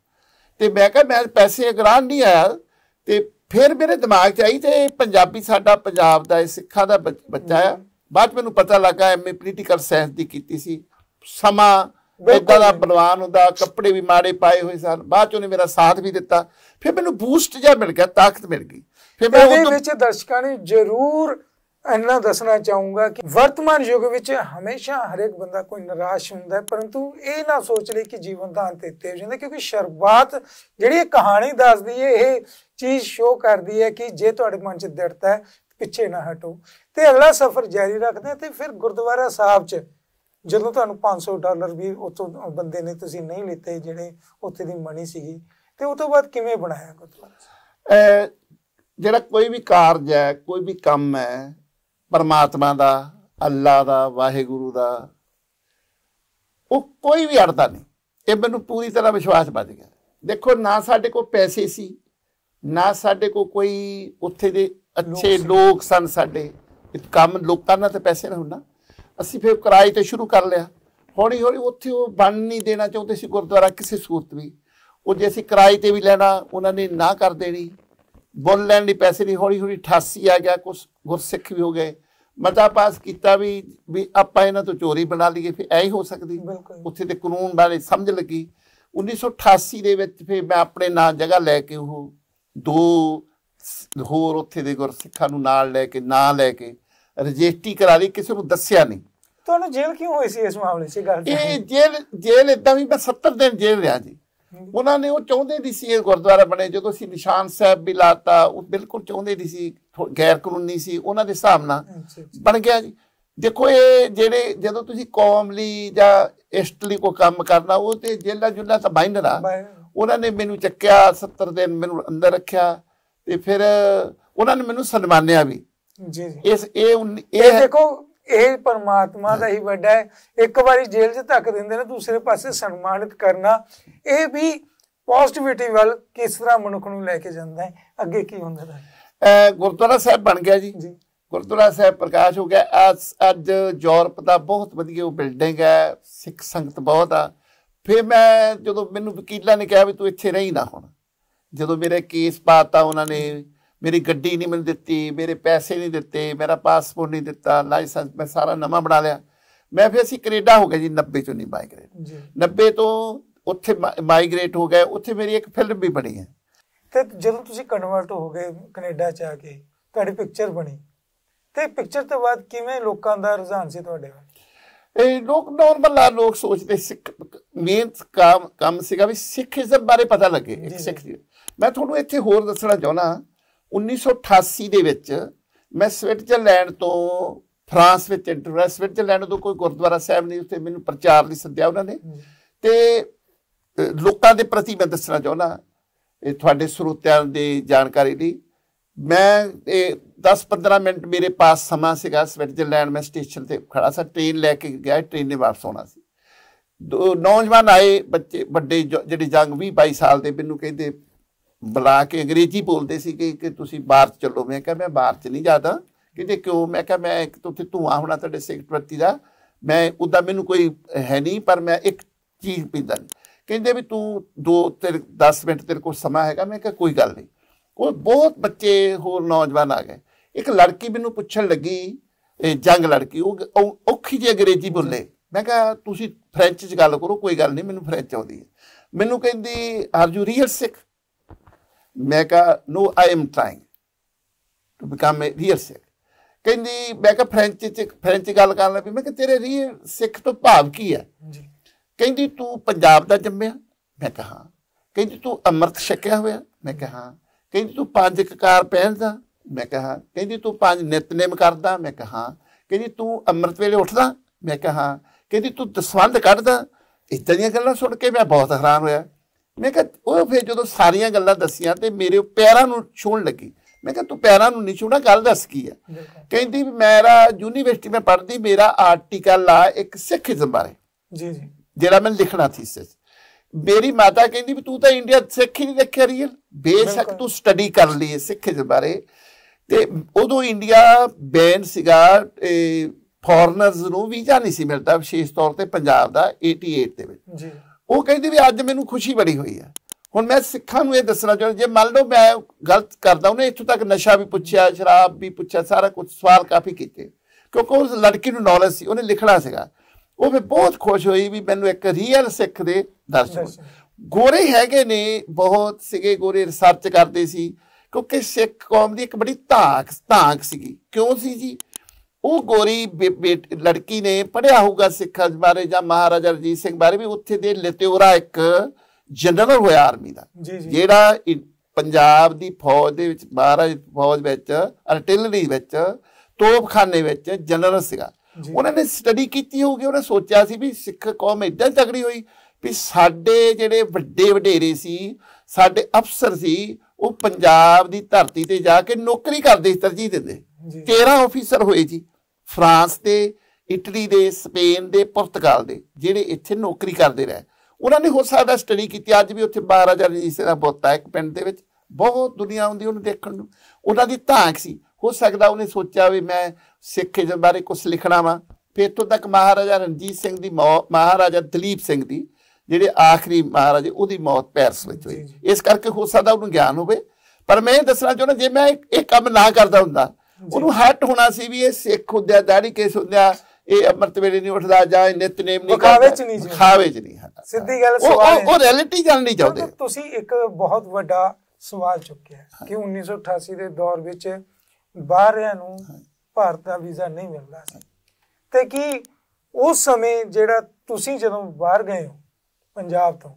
ਤੇ ਮੈਂ ਕਿਹਾ ਮੈਂ ਪੈਸੇ ਅਗਰਾਂ ਨਹੀਂ ਆਇਆ। ਤੇ ਫਿਰ ਮੇਰੇ ਦਿਮਾਗ 'ਚ ਆਈ ਤੇ ਪੰਜਾਬੀ ਸਾਡਾ ਪੰਜਾਬ ਦਾ ਇਹ ਸਿੱਖਾਂ ਦਾ ਬੱਚਾ ਆ। ਬਾਅਦ ਮੈਨੂੰ ਪਤਾ ਲੱਗਾ ਐਮਏ ਪੋਲੀਟੀਕਲ ਸਾਇੰਸ ਦੀ ਕੀਤੀ ਸੀ। ਸਮਾਂ ਇਦਾਂ ਦਾ ਬਲਵਾਨ ਹੁੰਦਾ ਕੱਪੜੇ ਵੀ ਮਾੜੇ ਪਾਏ ਹੋਏ ਸਨ। ਬਾਅਦ ਚ ਉਹਨੇ ਮੇਰਾ ਸਾਥ ਵੀ ਦਿੱਤਾ। ਫਿਰ ਮੈਨੂੰ ਬੂਸਟ ਜਿਹਾ ਮਿਲ ਗਿਆ ਤਾਕਤ ਮਿਲ ਗਈ। ਫਿਰ ਮੈਂ ਉਹਦੇ ਵਿੱਚ ਦਰਸ਼ਕਾਂ ਨੇ ਜ਼ਰੂਰ ਇੰਨਾ ਦੱਸਣਾ ਚਾਹੂੰਗਾ ਕਿ ਵਰਤਮਾਨ ਯੁੱਗ ਵਿੱਚ ਹਮੇਸ਼ਾ ਹਰੇਕ ਬੰਦਾ ਕੋਈ ਨਿਰਾਸ਼ ਹੁੰਦਾ ਪਰੰਤੂ ਇਹ ਨਾ ਸੋਚ ਲੈ ਕਿ ਜੀਵਨ ਦਾ ਅੰਤ ਇੱਥੇ ਹੋ ਜਾਂਦਾ ਕਿਉਂਕਿ ਸ਼ਰਬਾਤ ਜਿਹੜੀ ਇਹ ਕਹਾਣੀ ਦੱਸਦੀ ਹੈ ਇਹ ਚੀਜ਼ ਸ਼ੋ ਕਰਦੀ ਹੈ ਕਿ ਜੇ ਤੁਹਾਡੇ ਮਨ 'ਚ ਦਰਦ ਹੈ ਪਿੱਛੇ ਨਾ ਹਟੋ। ਤੇ ਅਗਲਾ ਸਫ਼ਰ ਜਾਰੀ ਰੱਖਦੇ ਤੇ ਫਿਰ ਗੁਰਦੁਆਰਾ ਸਾਹਿਬ 'ਚ ਜਦੋਂ ਤੁਹਾਨੂੰ 500 ਡਾਲਰ ਵੀ ਉਤੋਂ ਬੰਦੇ ਨੇ ਤੁਸੀਂ ਨਹੀਂ ਲਿੱਤੇ ਜਿਹੜੇ ਉੱਥੇ ਦੀ ਮਣੀ ਸੀਗੀ, ਤੇ ਉਸ ਤੋਂ ਬਾਅਦ ਕਿਵੇਂ ਬਣਾਇਆ ਗੁਰਦੁਆਰਾ ਜਿਹੜਾ ਕੋਈ ਵੀ ਕਾਰਜ ਹੈ, ਕੋਈ ਵੀ ਕੰਮ ਹੈ, ਪਰਮਾਤਮਾ ਦਾ, ਅੱਲਾ ਦਾ, ਵਾਹਿਗੁਰੂ ਦਾ, ਉਹ ਕੋਈ ਵੀ ਅੜਦਾ ਨਹੀਂ। ਇਹ ਮੈਨੂੰ ਪੂਰੀ ਤਰ੍ਹਾਂ ਵਿਸ਼ਵਾਸ ਵੱਜ ਗਿਆ। ਦੇਖੋ, ਨਾ ਸਾਡੇ ਕੋਲ ਪੈਸੇ ਸੀ, ਨਾ ਸਾਡੇ ਕੋਲ ਕੋਈ ਉੱਥੇ ਦੇ ਅੱਛੇ ਲੋਕ ਸਨ ਸਾਡੇ। ਕੰਮ ਲੋਕਾਂ ਨਾਲ ਤੇ ਪੈਸੇ ਨਾ ਹੁੰਦਾ। ਅਸੀਂ ਫਿਰ ਕਿਰਾਏ ਤੇ ਸ਼ੁਰੂ ਕਰ ਲਿਆ। ਹੌਲੀ ਹੌਲੀ ਉੱਥੇ ਉਹ ਬਣ ਨਹੀਂ ਦੇਣਾ ਚਾਹੁੰਦੇ ਸੀ ਗੁਰਦੁਆਰਾ ਕਿਸੇ ਸੂਰਤ ਵੀ। ਉਹ ਜੇ ਅਸੀਂ ਕਿਰਾਏ ਤੇ ਵੀ ਲੈਣਾ ਉਹਨਾਂ ਨੇ ਨਾ ਕਰ ਦੇਣੀ। ਬੋਲ ਲੈਣ ਲਈ ਪੈਸੇ ਨਹੀਂ ਹੌਲੀ ਹੌਲੀ 88 ਆ ਗਿਆ ਕੁਝ ਗੁਰਸਿੱਖ ਵੀ ਹੋ ਗਏ। ਮਤਾ ਪਾਸ ਕੀਤਾ ਵੀ ਵੀ ਆਪਾਂ ਇਹਨਾਂ ਤੋਂ ਚੋਰੀ ਬਣਾ ਲਈਏ ਫਿਰ ਐ ਹੀ ਹੋ ਸਕਦੀ। ਉੱਥੇ ਤੇ ਕਾਨੂੰਨ ਬਾਰੇ ਸਮਝ ਲੱਗੀ। 1988 ਦੇ ਵਿੱਚ ਫਿਰ ਮੈਂ ਆਪਣੇ ਨਾਂ ਜਗ੍ਹਾ ਲੈ ਕੇ ਉਹ ਦੋ ਹੋਰ ਉੱਥੇ ਦੇ ਗੁਰਸਿੱਖਾਂ ਨੂੰ ਨਾਲ ਲੈ ਕੇ ਨਾਂ ਲੈ ਕੇ ਰਜਿਸਟਰੀ ਕਰਾ ਲਈ ਕਿਸੇ ਨੂੰ ਦੱਸਿਆ ਨਹੀਂ। ਤੁਹਾਨੂੰ ਜੇਲ੍ਹ ਕਿਉਂ ਹੋਈ ਸੀ ਇਸ ਮਾਮਲੇ 'ਚ ਗੱਲ? ਇਹ ਜੇਲ੍ਹ ਜੇਲ੍ਹ ਇਦਾਂ ਵੀ ਮੈਂ 70 ਦਿਨ ਜੇਲ੍ਹ ਰਿਹਾ ਜੀ। ਉਹਨਾਂ ਨੇ ਉਹ ਚਾਹੁੰਦੇ ਨਹੀਂ ਸੀ ਇਹ ਗੁਰਦੁਆਰਾ ਬਣੇ ਜਦੋਂ ਅਸੀਂ ਨਿਸ਼ਾਨ ਸਾਹਿਬ ਵੀ ਲਾਤਾ ਉਹ ਬਿਲਕੁਲ ਚਾਹੁੰਦੇ ਨਹੀਂ ਸੀ ਗੈਰ ਕਾਨੂੰਨੀ ਸੀ ਉਹਨਾਂ ਦੇ ਹਿਸਾਬ ਨਾਲ ਬਣ ਗਿਆ ਜੀ। ਦੇਖੋ ਇਹ ਜਿਹੜੇ ਜਦੋਂ ਤੁਸੀਂ ਕੌਮ ਲਈ ਜਾਂ ਇਸ਼ਟ ਲਈ ਕੋਈ ਕੰਮ ਕਰਨਾ ਉਹ ਤੇ ਜੇਲਾ ਜੁਲਾ ਤਾਂ ਬਾਈਂਡਰ ਆ। ਉਹਨਾਂ ਨੇ ਮੈਨੂੰ ਚੱਕਿਆ 70 ਦਿਨ ਮੈਨੂੰ ਅੰਦਰ ਰੱਖਿਆ। ਤੇ ਫਿਰ ਉਹਨਾਂ ਨੇ ਮੈਨੂੰ ਸਨਮਾਨਿਆ ਵੀ। ਜੀ ਜੀ। ਇਸ ਇਹ ਇਹ ਦੇਖੋ ਇਹ ਪਰਮਾਤਮਾ ਦਾ ਹੀ ਵੱਡਾ ਹੈ। ਇੱਕ ਵਾਰੀ ਜੇਲ੍ਹ 'ਚ ਧੱਕ ਦਿੰਦੇ ਨੇ ਦੂਸਰੇ ਪਾਸੇ ਸਨਮਾਨਿਤ ਕਰਨਾ। ਇਹ ਵੀ ਪੋਜ਼ਿਟਿਵਿਟੀ ਵੱਲ ਕਿਸ ਤਰ੍ਹਾਂ ਮਨੁੱਖ ਨੂੰ ਲੈ ਕੇ ਜਾਂਦਾ ਹੈ? ਅੱਗੇ ਕੀ ਹੁੰਦਾ ਹੈ? ਗੁਰਦੁਆਰਾ ਸਾਹਿਬ ਬਣ ਗਿਆ ਜੀ। ਜੀ। ਗੁਰਦੁਆਰਾ ਸਾਹਿਬ ਪ੍ਰਕਾਸ਼ ਹੋ ਗਿਆ। ਅੱਜ ਯੂਰਪ ਦਾ ਬਹੁਤ ਵਧੀਆ ਉਹ ਬਿਲਡਿੰਗ ਹੈ। ਸਿੱਖ ਸੰਗਤ ਬਹੁਤ ਆ। ਫਿਰ ਮੈਂ ਜਦੋਂ ਮੈਨੂੰ ਵਕੀਲਾਂ ਨੇ ਕਿਹਾ ਵੀ ਤੂੰ ਇੱਥੇ ਰਹੀ ਨਾ ਹੁਣ। ਜਦੋਂ ਮੇਰੇ ਕੇਸ ਪਾਤਾ ਉਹਨਾਂ ਨੇ ਮੇਰੀ ਗੱਡੀ ਨਹੀਂ ਮਿਲ ਦਿੱਤੀ ਮੇਰੇ ਪੈਸੇ ਨਹੀਂ ਦਿੱਤੇ ਮੇਰਾ ਪਾਸਪੋਰਟ ਨਹੀਂ ਦਿੱਤਾ ਲਾਇਸੈਂਸ ਮੈਂ ਸਾਰਾ ਨਵਾਂ ਬਣਾ ਲਿਆ। ਮੈਂ ਫਿਰ ਅਸੀਂ ਕੈਨੇਡਾ ਹੋ ਗਏ ਜੀ 90 ਚੋਂ ਨਹੀਂ ਮਾਈਗ੍ਰੇਟ ਜੀ। 90 ਤੋਂ ਉੱਥੇ ਮਾਈਗ੍ਰੇਟ ਹੋ ਗਏ ਉੱਥੇ ਮੇਰੀ ਇੱਕ ਫਿਲਮ ਵੀ ਬਣੀ ਹੈ। ਤੇ ਜਦੋਂ ਤੁਸੀਂ ਕਨਵਰਟ ਹੋ ਗਏ ਕੈਨੇਡਾ ਚ ਆ ਕੇ ਤੁਹਾਡੀ ਪਿਕਚਰ ਬਣੀ। ਤੇ ਪਿਕਚਰ ਤੋਂ ਬਾਅਦ ਕਿਵੇਂ ਲੋਕਾਂ ਦਾ ਰੁਝਾਨ ਸੀ ਤੁਹਾਡੇ ਵੱਲ? ਇਹ ਲੋਕ ਨਾਰਮਲ ਆ ਲੋਕ ਸੋਚਦੇ ਸਿੱਖ ਮੇਨ ਕੰਮ ਕੰਮ ਸੀਗਾ ਵੀ ਸਿੱਖੀਜ਼ਮ ਬਾਰੇ ਪਤਾ ਲੱਗੇ ਇੱਕ ਸਿੱਖ ਮੈਂ ਤੁਹਾਨੂੰ ਇੱਥੇ ਹੋਰ ਦੱਸਣਾ ਚਾਹੁੰਦਾ 1988 ਦੇ ਵਿੱਚ ਮੈਂ ਸਵਿਟਜ਼ਰਲੈਂਡ ਤੋਂ ਫਰਾਂਸ ਵਿੱਚ ਇੰਟਰ ਸਵਿਟਜ਼ਰਲੈਂਡ ਤੋਂ ਕੋਈ ਗੁਰਦੁਆਰਾ ਸਾਹਿਬ ਨਹੀਂ ਉੱਥੇ ਮੈਨੂੰ ਪ੍ਰਚਾਰ ਲਈ ਸੱਦਿਆ ਉਹਨਾਂ ਨੇ। ਤੇ ਲੋਕਾਂ ਦੇ ਪ੍ਰਤੀ ਮੈਂ ਦੱਸਣਾ ਚਾਹੁੰਦਾ ਇਹ ਤੁਹਾਡੇ ਸਰੋਤਿਆਂ ਦੇ ਜਾਣਕਾਰੀ ਲਈ। ਮੈਂ ਇਹ 10-15 ਮਿੰਟ ਮੇਰੇ ਪਾਸ ਸਮਾਂ ਸੀਗਾ। ਸਵਿਟਜ਼ਰਲੈਂਡ ਮੈਂ ਸਟੇਸ਼ਨ ਤੇ ਖੜਾ ਸੀ। ਟ੍ਰੇਨ ਲੈ ਕੇ ਗਿਆ। ਟ੍ਰੇਨ ਨੇ ਵਾਪਸ ਆਉਣਾ ਸੀ। ਦੋ ਨੌਜਵਾਨ ਆਏ ਬੱਚੇ ਵੱਡੇ ਜਿਹੜੇ ਜੰਗ 20 22 ਸਾਲ ਦੇ ਮੈਨੂੰ ਕਹਿੰਦੇ ਬੁਲਾ ਕੇ ਅੰਗਰੇਜ਼ੀ ਬੋਲਦੇ ਸੀ ਕਿ ਕਿ ਤੁਸੀਂ ਬਾਹਰ ਚੱਲੋ। ਮੈਂ ਕਿਹਾ, ਮੈਂ ਬਾਹਰ ਚ ਨਹੀਂ ਜਾਂਦਾ। ਕਹਿੰਦੇ, ਕਿਉਂ? ਮੈਂ ਕਿਹਾ, ਮੈਂ ਇੱਕ ਉੱਥੇ ਧੂਆਂ ਹੋਣਾ ਤੁਹਾਡੇ ਸੈਕਟਰੀ ਦਾ। ਮੈਂ ਉਦਾਂ ਮੈਨੂੰ ਕੋਈ ਹੈ ਨਹੀਂ, ਪਰ ਮੈਂ ਇੱਕ ਚੀਜ਼ ਪੀਂਦਾ ਕਹਿੰਦੇ ਵੀ ਤੂੰ ਦੋ ਤੇ 10 ਮਿੰਟ ਤੇਰੇ ਕੋਲ ਸਮਾਂ ਹੈਗਾ। ਮੈਂ ਕਿਹਾ, ਕੋਈ ਗੱਲ ਨਹੀਂ। ਉਹ ਬਹੁਤ ਬੱਚੇ ਹੋਰ ਨੌਜਵਾਨ ਆ ਗਏ। ਇੱਕ ਲੜਕੀ ਮੈਨੂੰ ਪੁੱਛਣ ਲੱਗੀ ਜੰਗ ਲੜਕੀ, ਉਹ ਔਖੀ ਜਿਹੀ ਅੰਗਰੇਜ਼ੀ ਬੋਲੇ। ਮੈਂ ਕਿਹਾ, ਤੁਸੀਂ ਫ੍ਰੈਂਚ ਚ ਗੱਲ ਕਰੋ, ਕੋਈ ਗੱਲ ਨਹੀਂ, ਮੈਨੂੰ ਫ੍ਰੈਂਚ ਆਉਂਦੀ ਹੈ। ਮੈਨੂੰ ਕਹਿੰਦੀ ਆਰ ਯੂ ਰੀਅਲ ਸਿੱਖ ਮੈਂ ਕਿਹਾ no I am trying to become a real Sikh ਕਹਿੰਦੀ ਮੈਂ ਕਿਹਾ ਫ੍ਰੈਂਚ ਚ ਫ੍ਰੈਂਚ ਗੱਲ ਕਰਨ ਲੱਗੀ। ਮੈਂ ਕਿਹਾ ਤੇਰੇ ਰੀਅਲ ਸਿੱਖ ਤੋਂ ਭਾਵ ਕੀ ਹੈ? ਕਹਿੰਦੀ ਤੂੰ ਪੰਜਾਬ ਦਾ ਜੰਮਿਆ? ਮੈਂ ਕਿਹਾ ਕਹਿੰਦੀ ਤੂੰ ਅੰਮ੍ਰਿਤ ਛਕਿਆ ਹੋਇਆ? ਮੈਂ ਕਿਹਾ ਕਹਿੰਦੀ ਤੂੰ ਪੰਜ ਕਕਾਰ ਪਹਿਨਦਾ? ਮੈਂ ਕਿਹਾ ਕਹਿੰਦੀ ਤੂੰ ਪੰਜ ਨਿਤਨੇਮ ਕਰਦਾ? ਮੈਂ ਕਿਹਾ ਕਹਿੰਦੀ ਤੂੰ ਅੰਮ੍ਰਿਤ ਵੇਲੇ ਉੱਠਦਾ? ਮੈਂ ਕਿਹਾ ਕਹਿੰਦੀ ਤੂੰ ਦਸਵੰਦ ਕੱਢਦਾ? ਇਦਾਂ ਦੀਆਂ ਗੱਲਾਂ ਸੁਣ ਕੇ ਮੈਂ ਬਹੁਤ ਹੈਰਾਨ ਹੋਇਆ। ਮੈਂ ਕਿਹਾ ਉਹ ਫਿਰ ਜਦੋਂ ਸਾਰੀਆਂ ਗੱਲਾਂ ਦੱਸੀਆਂ ਤੇ ਮੇਰੇ ਪੈਰਾਂ ਨੂੰ ਛੂਣ ਲੱਗੀ। ਮੈਂ ਕਿਹਾ ਤੂੰ ਪੈਰਾਂ ਨੂੰ ਨਹੀਂ ਛੂਣਾ ਗੱਲ ਦੱਸ ਕੀ ਹੈ ਕਹਿੰਦੀ ਵੀ ਮੇਰਾ ਯੂਨੀਵਰਸਿਟੀ ਮੈਂ ਪੜ੍ਹਦੀ ਮੇਰਾ ਆਰਟੀਕਲ ਆ ਇੱਕ ਸਿੱਖੀਜ਼ਮ ਬਾਰੇ। ਜੀ ਜੀ। ਜਿਹੜਾ ਮੈਂ ਲਿਖਣਾ ਸੀ ਇਸ ਮੇਰੀ ਮਾਤਾ ਕਹਿੰਦੀ ਵੀ ਤੂੰ ਤਾਂ ਇੰਡੀਆ ਸਿੱਖ ਹੀ ਨਹੀਂ ਦੇਖਿਆ ਰੀਅਲ ਬੇਸ਼ੱਕ ਤੂੰ ਸਟੱਡੀ ਕਰ ਲਈ ਸਿੱਖੀਜ਼ਮ ਬਾਰੇ। ਤੇ ਉਦੋਂ ਇੰਡੀਆ ਬੈਨ ਸੀਗਾ ਫੋਰਨਰਸ ਨੂੰ ਵੀਜ਼ਾ ਨਹੀਂ ਸੀ ਮਿਲਦਾ ਵਿਸ਼ੇਸ਼ ਤੌਰ ਤੇ ਪੰਜਾਬ ਦਾ 88 ਦੇ ਵਿੱਚ। ਜੀ। ਉਹ ਕਹਿੰਦੀ ਵੀ ਅੱਜ ਮੈਨੂੰ ਖੁਸ਼ੀ ਬੜੀ ਹੋਈ ਆ ਹੁਣ ਮੈਂ ਸਿੱਖਾਂ ਨੂੰ ਇਹ ਦੱਸਣਾ ਚਾਹੁੰਦਾ ਜੇ ਮੰਨ ਲਓ ਮੈਂ ਗਲਤ ਕਰਦਾ ਉਹਨੇ ਇੱਥੋਂ ਤੱਕ ਨਸ਼ਾ ਵੀ ਪੁੱਛਿਆ ਸ਼ਰਾਬ ਵੀ ਪੁੱਛਿਆ ਸਾਰਾ ਕੁਝ ਸਵਾਲ ਕਾਫੀ ਕੀਤੇ। ਕਿਉਂਕਿ ਉਸ ਲੜਕੀ ਨੂੰ ਨੌਲੇਜ ਸੀ ਉਹਨੇ ਲਿਖਣਾ ਸੀਗਾ। ਉਹ ਵੀ ਬਹੁਤ ਖੁਸ਼ ਹੋਈ ਵੀ ਮੈਨੂੰ ਇੱਕ ਰੀਅਲ ਸਿੱਖ ਦੇ ਦਰਸ਼ਨ ਗੋਰੇ ਹੈਗੇ ਨੇ ਬਹੁਤ ਸਿਗੇ ਗੋਰੇ ਰਿਸਰਚ ਕਰਦੇ ਸੀ। ਕਿਉਂਕਿ ਸਿੱਖ ਕੌਮ ਦੀ ਇੱਕ ਬੜੀ ਧਾਕ ਧਾਕ ਸੀਗੀ। ਕਿਉਂ ਸੀ ਜੀ? ਉਹ ਗੋਰੀ ਲੜਕੀ ਨੇ ਪੜਿਆ ਹੋਊਗਾ ਸਿੱਖਾਂ ਬਾਰੇ ਜਾਂ ਮਹਾਰਾਜਾ ਰਜੀਤ ਸਿੰਘ ਬਾਰੇ ਵੀ ਉੱਥੇ ਦੇ ਲਤਿਓਰਾ ਇੱਕ ਜਨਰਲ ਹੋਇਆ ਆਰਮੀ ਦਾ ਜਿਹੜਾ ਪੰਜਾਬ ਦੀ ਫੌਜ ਦੇ ਵਿੱਚ ਮਹਾਰਾਜ ਫੌਜ ਵਿੱਚ ਆਰਟਿਲਰੀ ਵਿੱਚ ਤੋਪਖਾਨੇ ਵਿੱਚ ਜਨਰਲ ਸੀਗਾ। ਉਹਨਾਂ ਨੇ ਸਟੱਡੀ ਕੀਤੀ ਹੋਊਗੀ ਉਹਨੇ ਸੋਚਿਆ ਸੀ ਵੀ ਸਿੱਖ ਕੌਮ ਇਦਾਂ ਤਗੜੀ ਹੋਈ ਵੀ ਸਾਡੇ ਜਿਹੜੇ ਵੱਡੇ ਵਡੇਰੇ ਸੀ ਸਾਡੇ ਅਫਸਰ ਸੀ ਉਹ ਪੰਜਾਬ ਦੀ ਧਰਤੀ ਤੇ ਜਾ ਕੇ ਨੌਕਰੀ ਕਰਦੇ ਸੀ ਤਰਜੀਹ ਦਿੰਦੇ। 13 ਅਫੀਸਰ ਹੋਏ ਜੀ ਫਰਾਂਸ ਦੇ ਇਟਲੀ ਦੇ ਸਪੇਨ ਦੇ ਪੁਰਤਗਾਲ ਦੇ ਜਿਹੜੇ ਇੱਥੇ ਨੌਕਰੀ ਕਰਦੇ ਰਹੇ। ਉਹਨਾਂ ਨੇ ਹੋ ਸਕਦਾ ਸਟੱਡੀ ਕੀਤੀ। ਅੱਜ ਵੀ ਉੱਥੇ ਮਹਾਰਾਜਾ ਰਣਜੀਤ ਸਿੰਘ ਦਾ ਬੁੱਤ ਹੈ ਇੱਕ ਪਿੰਡ ਦੇ ਵਿੱਚ। ਬਹੁਤ ਦੁਨੀਆ ਆਉਂਦੀ ਉਹਨੂੰ ਦੇਖਣ ਨੂੰ। ਉਹਨਾਂ ਦੀ ਧਾਂਕ ਸੀ। ਹੋ ਸਕਦਾ ਉਹਨੇ ਸੋਚਿਆ ਵੀ ਮੈਂ ਸਿੱਖੀਜ਼ਮ ਬਾਰੇ ਕੁਝ ਲਿਖਣਾ ਵਾ। ਫਿਰ ਤੋਂ ਤੱਕ ਮਹਾਰਾਜਾ ਰਣਜੀਤ ਸਿੰਘ ਦੀ ਮਹਾਰਾਜਾ ਦਲੀਪ ਸਿੰਘ ਦੀ ਜਿਹੜੇ ਆਖਰੀ ਮਹਾਰਾਜੇ ਉਹਦੀ ਮੌਤ ਪੈਰਸ ਵਿੱਚ ਹੋਈ। ਇਸ ਕਰਕੇ ਹੋ ਸਕਦਾ ਉਹਨੂੰ ਗਿਆਨ ਹੋਵੇ। ਪਰ ਮੈਂ ਇਹ ਦੱਸਣਾ ਚਾਹੁੰਦਾ ਜੇ ਮੈਂ ਇਹ ਕੰਮ ਨਾ ਕਰਦਾ ਹੁੰਦਾ ਉਹਨੂੰ ਹੱਟ ਹੋਣਾ ਸੀ ਵੀ ਇਹ ਸਿੱਖ ਹੁੰਦਿਆ ਦਾੜੀ ਕੇਸ ਹੁੰਦਿਆ ਇਹ ਅੰਮ੍ਰਿਤ ਵੇਲੇ ਨਹੀਂ ਉੱਠਦਾ ਜਾਂ ਨਿਤਨੇਮ ਨਹੀਂ ਖਾਵੇ ਚ ਨਹੀਂ ਖਾਵੇ ਚ ਨਹੀਂ ਸਿੱਧੀ ਗੱਲ ਸਵਾਲ ਉਹ ਰਿਐਲਿਟੀ ਜਾਣਨੀ ਚਾਹੁੰਦੇ। ਤੁਸੀਂ ਇੱਕ ਬਹੁਤ ਵੱਡਾ ਸਵਾਲ ਚੁੱਕਿਆ ਕਿ 1988 ਦੇ ਦੌਰ ਵਿੱਚ ਬਾਹਰਿਆਂ ਨੂੰ ਭਾਰਤ ਦਾ ਵੀਜ਼ਾ ਨਹੀਂ ਮਿਲਦਾ ਸੀ। ਤੇ ਕੀ ਉਸ ਸਮੇਂ ਜਿਹੜਾ ਤੁਸੀਂ ਜਦੋਂ ਬਾਹਰ ਗਏ ਹੋ ਪੰਜਾਬ ਤੋਂ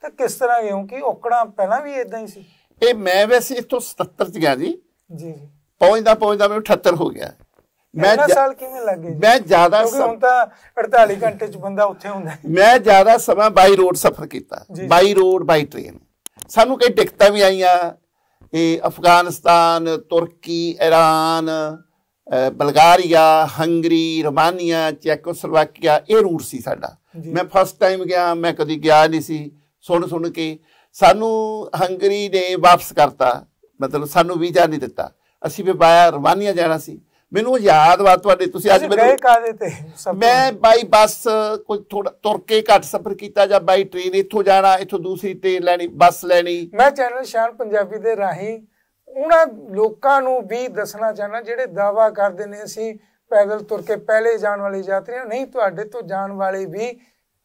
ਤਾਂ ਕਿਸ ਤਰ੍ਹਾਂ ਗਏ ਹੋ? ਕਿ ਔਕੜਾ ਪਹਿਲਾਂ ਵੀ ਇਦਾਂ ਹੀ ਸੀ? ਇਹ ਮੈਂ ਵੈਸੇ ਇਥੋਂ 77 ਚ ਗਿਆ ਜੀ। ਜੀ ਜੀ। ਪਹੁੰਚਦਾ ਪਹੁੰਚਦਾ ਮੈਨੂੰ 78 ਹੋ ਗਿਆ। ਮੈਂ ਸਾਲ ਕਿਵੇਂ ਲੱਗੇ ਮੈਂ ਜ਼ਿਆਦਾ ਹੁਣ ਤਾਂ 48 ਘੰਟੇ ਚ ਬੰਦਾ ਉੱਥੇ ਹੁੰਦਾ ਮੈਂ ਜ਼ਿਆਦਾ ਸਮਾਂ ਬਾਈ ਰੋਡ ਸਫ਼ਰ ਕੀਤਾ। By road by train. ਸਾਨੂੰ ਕਈ ਦਿੱਕਤਾਂ ਵੀ ਆਈਆਂ। ਇਹ Afghanistan Turkey Iran Bulgaria Hungary Romania Czechoslovakia ਇਹ ਰੂਟ ਸੀ ਸਾਡਾ। ਮੈਂ ਫਸਟ ਟਾਈਮ ਗਿਆ ਮੈਂ ਕਦੀ ਗਿਆ ਨਹੀਂ ਸੀ। ਸੁਣ ਸੁਣ ਕੇ ਸਾਨੂੰ ਹੰਗਰੀ ਨੇ ਵਾਪਸ ਕਰਤਾ। ਮਤਲਬ ਸਾਨੂੰ ਵੀਜ਼ਾ ਨਹੀਂ ਦਿੱਤਾ। ਅਸੀਂ ਵੀ ਬਾਇਆ ਰਵਾਨੀਆ ਜਾਣਾ ਸੀ। ਮੈਨੂੰ ਯਾਦ ਵਾ ਤੁਹਾਡੇ ਤੁਸੀਂ ਅੱਜ ਮੈਨੂੰ ਗਏ ਕਾਦੇ ਤੇ? ਮੈਂ ਬਾਈ ਬੱਸ ਕੋਈ ਥੋੜਾ ਤੁਰ ਕੇ ਘੱਟ ਸਫ਼ਰ ਕੀਤਾ ਜਾਂ ਬਾਈ ਟ੍ਰੇਨ ਇੱਥੋਂ ਜਾਣਾ ਇੱਥੋਂ ਦੂਸਰੀ ਟ੍ਰੇਨ ਲੈਣੀ ਬੱਸ ਲੈਣੀ। ਮੈਂ ਚੈਨਲ ਸ਼ਾਨ ਪੰਜਾਬੀ ਦੇ ਰਾਹੀਂ ਉਹਨਾਂ ਲੋਕਾਂ ਨੂੰ ਵੀ ਦੱਸਣਾ ਚਾਹਨਾ ਜਿਹੜੇ ਦਾਵਾ ਕਰਦੇ ਨੇ ਅਸੀਂ ਪੈਦਲ ਤੁਰ ਕੇ ਪਹਿਲੇ ਜਾਣ ਵਾਲੇ ਯਾਤਰੀਆਂ ਨਹੀਂ ਤੁਹਾਡੇ ਤੋਂ ਜਾਣ ਵਾਲੇ ਵੀ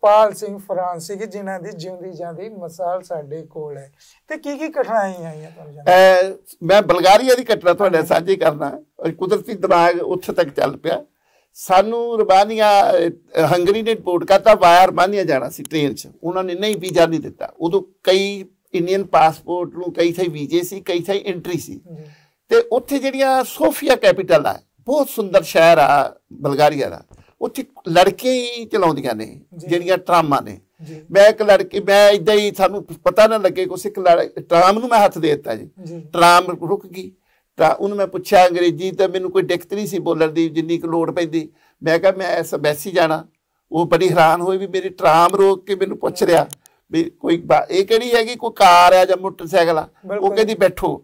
ਪਾਲ ਸਿੰਘ ਫਰਾਂਸਿਕ ਜਿਨ੍ਹਾਂ ਦੀ ਜਿਉਂਦੀ ਜਾਂਦੀ ਮਿਸਾਲ ਸਾਡੇ ਕੋਲ ਹੈ। ਤੇ ਕੀ ਕੀ ਕਠਿਨਾਈਆਂ ਆਈਆਂ ਤੁਹਾਨੂੰ ਮੈਂ ਬਲਗਾਰੀਆ ਦੀ ਘਟਨਾ ਤੁਹਾਡੇ ਸਾਂਝੀ ਕਰਨਾ ਕੁਦਰਤੀ ਦਿਮਾਗ ਉੱਥੇ ਤੱਕ ਚੱਲ ਪਿਆ। ਸਾਨੂੰ ਰਬਾਨੀਆ ਹੰਗਰੀ ਨੇ ਰਿਪੋਰਟ ਕਰਤਾ ਵਾਇਆ ਰਬਾਨੀਆ ਜਾਣਾ ਸੀ ਟ੍ਰੇਨ 'ਚ। ਉਹਨਾਂ ਨੇ ਨਹੀਂ ਵੀਜ਼ਾ ਨਹੀਂ ਦਿੱਤਾ। ਉਦੋਂ ਕਈ ਇੰਡੀਅਨ ਪਾਸਪੋਰਟ ਨੂੰ ਕਈ ਥਾਈ ਵੀਜ਼ੇ ਸੀ ਕਈ ਥਾਈ ਐਂਟਰੀ ਸੀ। ਤੇ ਉੱਥੇ ਜਿਹੜੀਆਂ ਸੋਫੀਆ ਕੈਪੀਟਲ ਆ ਬਹੁਤ ਸੁੰਦਰ ਸ਼ਹਿਰ ਆ ਬਲਗਾਰੀਆ ਦਾ। ਉੱਥੇ ਲੜਕੀਆਂ ਹੀ ਚਲਾਉਂਦੀਆਂ ਨੇ ਜਿਹੜੀਆਂ ਟਰਾਮਾਂ ਨੇ। ਮੈਂ ਇੱਕ ਲੜਕੀ ਮੈਂ ਇਦਾਂ ਹੀ ਸਾਨੂੰ ਪਤਾ ਨਾ ਲੱਗੇ ਕੁਛ ਇੱਕ ਟਰਾਮ ਨੂੰ ਮੈਂ ਹੱਥ ਦੇ ਦਿੱਤਾ ਜੀ। ਟਰਾਮ ਰੁਕ ਗਈ। ਤਾਂ ਉਹਨੂੰ ਮੈਂ ਪੁੱਛਿਆ ਅੰਗਰੇਜ਼ੀ ਤਾਂ ਮੈਨੂੰ ਕੋਈ ਦਿੱਕਤ ਨਹੀਂ ਸੀ ਬੋਲਣ ਦੀ ਜਿੰਨੀ ਕੁ ਲੋੜ ਪੈਂਦੀ। ਮੈਂ ਕਿਹਾ ਮੈਂ ਐਸ ਬੈਸੀ ਜਾਣਾ। ਉਹ ਬੜੀ ਹੈਰਾਨ ਹੋਈ ਵੀ ਮੇਰੀ ਟਰਾਮ ਰੋਕ ਕੇ ਮੈਨੂੰ ਪੁੱਛ ਰਿਹਾ ਵੀ ਕੋਈ ਇਹ ਕਿਹੜੀ ਹੈਗੀ? ਕੋਈ ਕਾਰ ਆ ਜਾਂ ਮੋਟਰਸਾਈਕਲ ਆ? ਉਹ ਕਹਿੰਦੀ ਬੈਠੋ।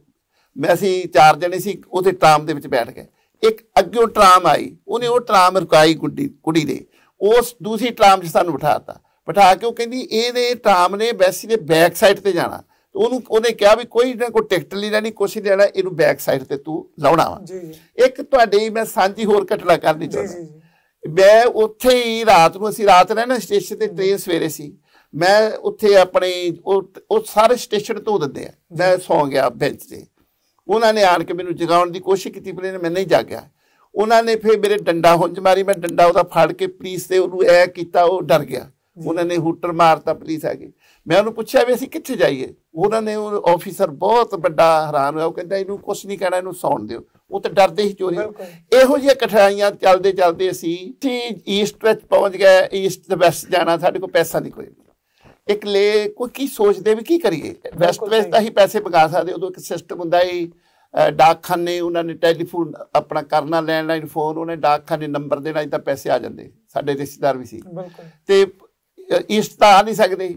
ਮੈਂ ਅਸੀਂ ਚਾਰ ਜਣੇ ਸੀ ਉਹਦੇ ਟਰਾਮ ਦੇ ਵਿੱਚ ਬੈਠ ਗਏ। ਇੱਕ ਅੱਗੇ ਟਰਾਮ ਆਈ ਉਹਨੇ ਉਹ ਟਰਾਮ ਰੁਕਾਈ ਗੁੱਡੀ ਕੁੜੀ ਦੇ। ਉਸ ਦੂਸਰੀ ਟਰਾਮ 'ਚ ਸਾਨੂੰ ਬਿਠਾਤਾ। ਬਿਠਾ ਕੇ ਉਹ ਕਹਿੰਦੀ ਇਹਦੇ ਟਰਾਮ ਨੇ ਵੈਸੀ ਦੇ ਬੈਕ ਸਾਈਡ ਤੇ ਜਾਣਾ। ਉਹਨੂੰ ਉਹਨੇ ਕਿਹਾ ਵੀ ਕੋਈ ਨਾ ਕੋਈ ਟਿਕਟ ਲਈ ਲੈਣੀ ਕੁਛ ਨਹੀਂ ਲੈਣਾ ਇਹਨੂੰ ਬੈਕ ਸਾਈਡ ਤੇ ਤੂੰ ਲਾਉਣਾ ਵਾ। ਜੀ। ਇੱਕ ਤੁਹਾਡੇ ਮੈਂ ਸਾਂਝੀ ਹੋਰ ਘਟਨਾ ਕਰਨੀ ਚਾਹੁੰਦਾ। ਮੈਂ ਉੱਥੇ ਹੀ ਰਾਤ ਨੂੰ ਅਸੀਂ ਰਾਤ ਰਹਿਣਾ ਸਟੇਸ਼ਨ ਤੇ ਟ੍ਰੇਨ ਸਵੇਰੇ ਸੀ। ਮੈਂ ਉੱਥੇ ਆਪਣੇ ਉਹ ਉਹ ਸਾਰੇ ਸਟੇਸ਼ਨ ਤੋਂ ਦਿੰਦੇ ਆ। ਮੈਂ ਸੌਂ ਗਿਆ ਬੈਂਚ ਤੇ। ਉਹਨਾਂ ਨੇ ਆਣ ਕੇ ਮੈਨੂੰ ਜਗਾਉਣ ਦੀ ਕੋਸ਼ਿਸ਼ ਕੀਤੀ ਪਰ ਮੈਂ ਨਹੀਂ ਜਾਗਿਆ। ਉਹਨਾਂ ਨੇ ਫਿਰ ਮੇਰੇ ਡੰਡਾ ਹੁੰਜ ਮਾਰੀ ਮੈਂ ਡੰਡਾ ਉਹਦਾ ਫੜ ਕੇ ਪੁਲਿਸ ਤੇ ਉਹਨੂੰ ਐ ਕੀਤਾ ਉਹ ਡਰ ਗਿਆ। ਉਹਨਾਂ ਨੇ ਹੂਟਰ ਮਾਰਤਾ ਪੁਲਿਸ ਆ ਗਈ ਮੈਂ ਉਹਨੂੰ ਪੁੱਛਿਆ ਵੀ ਅਸੀਂ ਕਿੱਥੇ ਜਾਈਏ? ਉਹਨਾਂ ਨੇ ਉਹ ਆਫੀਸਰ ਬਹੁਤ ਵੱਡਾ ਹੈਰਾਨ ਹੋਇਆ ਉਹ ਕਹਿੰਦਾ ਇਹਨੂੰ ਕੁਝ ਨਹੀਂ ਕਹਿਣਾ ਇਹਨੂੰ ਸੌਣ ਦਿਓ। ਉਹ ਤਾਂ ਡਰਦੇ ਹੀ ਚੋਰੀ ਇਹੋ ਜਿਹੀਆਂ ਕਠਿਨਾਈਆਂ ਚੱਲਦੇ ਚੱਲਦੇ ਅਸੀਂ ਈਸਟ ਵਿੱਚ ਪਹੁੰਚ ਗਏ ਈਸਟ ਵੈਸਟ ਜਾਣਾ ਸਾਡੇ ਕੋਲ ਪੈਸਾ ਨਹੀਂ ਕੋਈ। ਇੱਕ ਲੈ ਕੋਈ ਕੀ ਸੋਚਦੇ ਵੀ ਕੀ ਕਰੀਏ? ਵੈਸਟ ਵਿੱਚ ਤਾਂ ਹੀ ਪੈਸੇ ਪਗਾ ਸਕਦੇ ਉਦੋਂ ਇੱਕ ਸਿਸਟਮ ਹੁੰਦਾ ਹੀ ਡਾਕਖਾਨੇ ਉਹਨਾਂ ਨੇ ਟੈਲੀਫੋਨ ਆਪਣਾ ਕਰਨਾ ਲੈਂਡਲਾਈਨ ਫੋਨ ਉਹਨੇ ਡਾਕਖਾਨੇ ਨੰਬਰ ਦੇਣਾ ਤਾਂ ਪੈਸੇ ਆ ਜਾਂਦੇ ਸਾਡੇ ਰਿਸ਼ਤੇਦਾਰ ਵੀ ਸੀ। ਤੇ ਇਸ ਤਾਂ ਆ ਨਹੀਂ ਸਕਦੇ।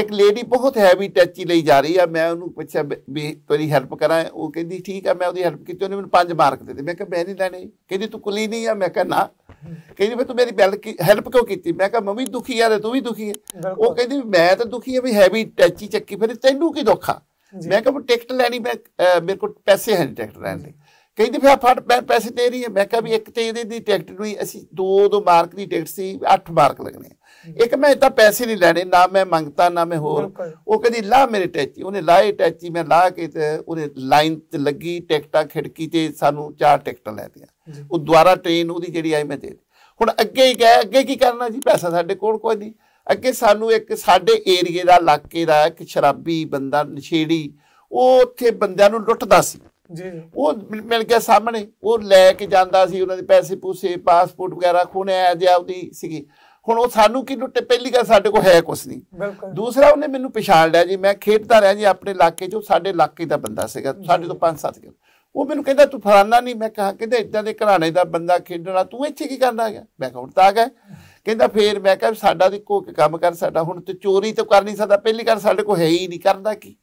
ਇੱਕ ਲੇਡੀ ਬਹੁਤ ਹੈਵੀ ਟੱਚੀ ਲਈ ਜਾ ਰਹੀ ਆ ਮੈਂ ਉਹਨੂੰ ਪੁੱਛਿਆ ਵੀ ਤੇਰੀ ਹੈਲਪ ਕਰਾਂ ਉਹ ਕਹਿੰਦੀ ਠੀਕ ਆ ਮੈਂ ਉਹਦੀ ਹੈਲਪ ਕੀਤੀ ਉਹਨੇ ਮੈਨੂੰ 5 ਮਾਰਕ ਦੇ ਦਿੱਤੇ। ਮੈਂ ਕਿਹਾ ਮੈਂ ਨਹੀਂ ਲੈਣੇ। ਕਹਿੰਦੀ ਤੂੰ ਕੁਲੀ ਨਹੀਂ ਆ? ਮੈਂ ਕਿਹਾ ਨਾ। ਕਹਿੰਦੀ ਵੀ ਤੂੰ ਮੇਰੀ ਹੈਲਪ ਕਿਉਂ ਕੀਤੀ? ਮੈਂ ਕਿਹਾ ਮੰਮੀ ਦੁਖੀ ਆ ਤੇ ਤੂੰ ਵੀ ਦੁਖੀ ਹੈ ਉਹ ਕਹਿੰਦੀ ਮੈਂ ਤਾਂ ਦੁਖੀ ਆ ਵੀ ਹੈਵੀ ਟੱਚੀ ਚੱਕੀ ਫਿਰ ਤੈਨੂੰ ਕੀ ਦੁੱਖ ਆ? ਮੈਂ ਕਿਹਾ ਟਿਕਟ ਲੈਣੀ ਮੈਂ ਮੇਰੇ ਕੋਲ ਪੈਸੇ ਹੈ ਟਿਕਟ ਲੈਣ ਲਈ ਕਹਿੰਦੀ ਫਿਰ ਫਟ ਪੈਸੇ ਦੇ ਰਹੀ ਹੈ ਮੈਂ ਕਿਹਾ ਵੀ ਇੱਕ ਤੇ ਇਹਦੀ ਟਿਕਟ ਨੂੰ ਅਸੀਂ ਦੋ ਦੋ ਮਾਰਕ ਦੀ ਟਿਕਟ ਸੀ 8 ਮਾਰਕ ਲੱਗਣੇ ਇੱਕ ਮੈਂ ਤਾਂ ਪੈਸੇ ਨਹੀਂ ਲੈਣੇ ਨਾ ਮੈਂ ਮੰਗਤਾ ਨਾ ਮੈਂ ਹੋਰ। ਉਹ ਕਹਿੰਦੀ ਲਾ ਮੇਰੇ ਟੈਚੀ। ਉਹਨੇ ਲਾਏ ਟੈਚੀ ਮੈਂ ਲਾ ਕੇ ਤੇ ਉਹਨੇ ਲਾਈਨ ਤੇ ਲੱਗੀ ਟਿਕਟਾਂ ਖਿੜਕੀ ਤੇ ਸਾਨੂੰ ਚਾਰ ਟਿਕਟਾਂ ਲੈ ਦਿੱਤੀਆਂ। ਉਹ ਦੁਆਰਾ ਟ੍ਰੇਨ ਉਹਦੀ ਜਿਹੜੀ ਆਈ ਮੈਂ ਦੇ ਹੁਣ ਅੱਗੇ ਹੀ ਗਏ ਅੱਗੇ ਕੀ ਕਰਨਾ ਜੀ? ਪੈਸਾ ਸਾਡੇ ਕੋਲ ਕੋਈ ਨਹੀਂ। ਅੱਗੇ ਸਾਨੂੰ ਇੱਕ ਸਾਡੇ ਏਰੀਏ ਦਾ ਇਲਾਕੇ ਦਾ ਇੱਕ ਸ਼ਰਾਬੀ ਬੰਦਾ ਨਸ਼ੇੜੀ ਉਹ ਉੱਥੇ ਬੰਦਿਆਂ ਨੂੰ ਲੁੱਟਦਾ ਸੀ। ਜੀ ਉਹ ਮਿਲ ਗਿਆ ਸਾਹਮਣੇ। ਉਹ ਲੈ ਕੇ ਜਾਂਦਾ ਸੀ ਉਹਨਾਂ ਦੇ ਪੈਸੇ ਪੂਸੇ ਪਾਸਪੋਰਟ ਵਗੈਰਾ ਖੋਨੇ ਆ ਜਿਆ ਉਹਦੀ ਸੀਗੀ। ਹੁਣ ਉਹ ਸਾਨੂੰ ਕੀ ਲੁੱਟੇ? ਪਹਿਲੀ ਗੱਲ ਸਾਡੇ ਕੋਲ ਹੈ ਕੁਛ ਨਹੀਂ। ਦੂਸਰਾ ਉਹਨੇ ਮੈਨੂੰ ਪਛਾਣ ਲਿਆ ਜੀ। ਮੈਂ ਖੇਡਦਾ ਰਿਹਾ ਜੀ ਆਪਣੇ ਇਲਾਕੇ 'ਚ। ਸਾਡੇ ਇਲਾਕੇ ਦਾ ਬੰਦਾ ਸੀਗਾ। ਸਾਡੇ ਤੋਂ 5-7 ਕਿਲੋ। ਉਹ ਮੈਨੂੰ ਕਹਿੰਦਾ ਤੂੰ ਫਲਾਨਾ ਨਹੀਂ। ਮੈਂ ਕਹਾ ਕਹਿੰਦਾ ਇਦਾਂ ਦੇ ਘਰਾਣੇ ਦਾ ਬੰਦਾ ਖੇਡਣਾ ਤੂੰ ਇੱਥੇ ਕੀ ਕਰਨਾ ਗਿਆ ਮੈਂ ਕਹਾਂ ਹੁਣ ਤਾਂ ਆ ਗਿਆ। ਕਹਿੰਦਾ ਫੇਰ ਮੈਂ ਕਿਹਾ ਸਾਡਾ ਦੀ ਕੋ ਕੰਮ ਕਰ ਸਾਡਾ ਹੁਣ ਤੇ ਚੋਰੀ ਤਾਂ ਕਰ ਨਹੀਂ ਸਕਦਾ। ਪਹਿਲੀ ਗੱਲ ਸਾਡੇ ਕੋਲ ਹੈ ਹੀ ਨਹੀਂ। ਕਰਦਾ ਕੀ?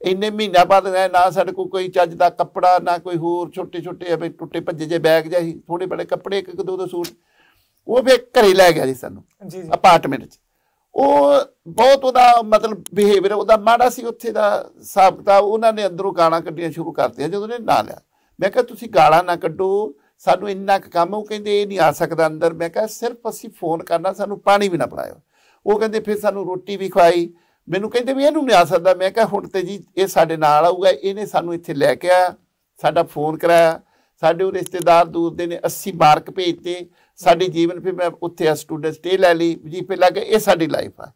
ਇੰਨੇ ਮਹੀਨਾ ਬਾਅਦ ਨਾ ਸਾਡੇ ਕੋਲ ਕੋਈ ਚੱਜ ਦਾ ਕੱਪੜਾ ਨਾ ਕੋਈ ਹੋਰ ਛੋਟੇ ਛੋਟੇ ਐਵੇਂ ਟੁੱਟੇ ਭੱਜੇ ਜੇ ਬੈਗ ਜਾਈ ਥੋੜੇ ਬੜੇ ਕੱਪੜੇ ਇੱਕ ਦੋ ਦੋ ਸੂਟ। ਉਹ ਵੀ ਘਰੇ ਲੈ ਗਿਆ ਜੀ ਸਾਨੂੰ ਜੀ ਜੀ। ਅਪਾਰਟਮੈਂਟ 'ਚ। ਉਹ ਬਹੁਤ ਉਹਦਾ ਮਤਲਬ ਬਿਹੇਵੀਅਰ ਉਹਦਾ ਮਾੜਾ ਸੀ ਉੱਥੇ ਦਾ ਸਾਬਕਤਾ ਉਹਨਾਂ ਨੇ ਅੰਦਰੋਂ ਗਾਲਾਂ ਕੱਢੀਆਂ ਸ਼ੁਰੂ ਕਰਤੀਆਂ ਜਦੋਂ ਉਹਨੇ ਨਾ ਲਿਆ। ਮੈਂ ਕਿਹਾ ਤੁਸੀਂ ਗਾਲਾਂ ਨਾ ਕੱਢੋ ਸਾਨੂੰ ਇੰਨਾ ਕੁ ਕੰਮ ਉਹ ਕਹਿੰਦੇ ਇਹ ਨਹੀਂ ਆ ਸਕਦਾ ਅੰਦਰ। ਮੈਂ ਕਿਹਾ ਸਿਰਫ ਅਸੀਂ ਫੋਨ ਕਰਨਾ ਸਾਨੂੰ ਪਾਣੀ ਵੀ ਨਾ ਪਿਲਾਇਓ। ਉਹ ਕਹਿੰਦੇ ਫਿਰ ਸਾਨੂੰ ਰੋਟੀ ਵੀ ਖਵਾਈ। ਮੈਨੂੰ ਕਹਿੰਦੇ ਵੀ ਇਹਨੂੰ ਨਹੀਂ ਆ ਸਕਦਾ। ਮੈਂ ਕਿਹਾ ਹੁਣ ਤੇ ਜੀ ਇਹ ਸਾਡੇ ਨਾਲ ਆਊਗਾ ਇਹਨੇ ਸਾਨੂੰ ਇੱਥੇ ਲੈ ਕੇ ਆਇਆ ਸਾਡਾ ਫੋਨ ਕਰਾਇਆ। ਸਾਡੇ ਉਹ ਰਿਸ਼ਤੇਦਾਰ ਦੂਰ ਦੇ ਨੇ 80 ਮਾਰਕ ਭੇਜਤੇ। ਸਾਡੀ ਜੀਵਨ ਫਿਰ ਮੈਂ ਉੱਥੇ ਆ ਸਟੂਡੈਂਟ ਸਟੇ ਲੈ ਲਈ ਜੀ ਪੇ ਲੱਗੇ ਇਹ ਸਾਡੀ ਲਾਈਫ ਆ।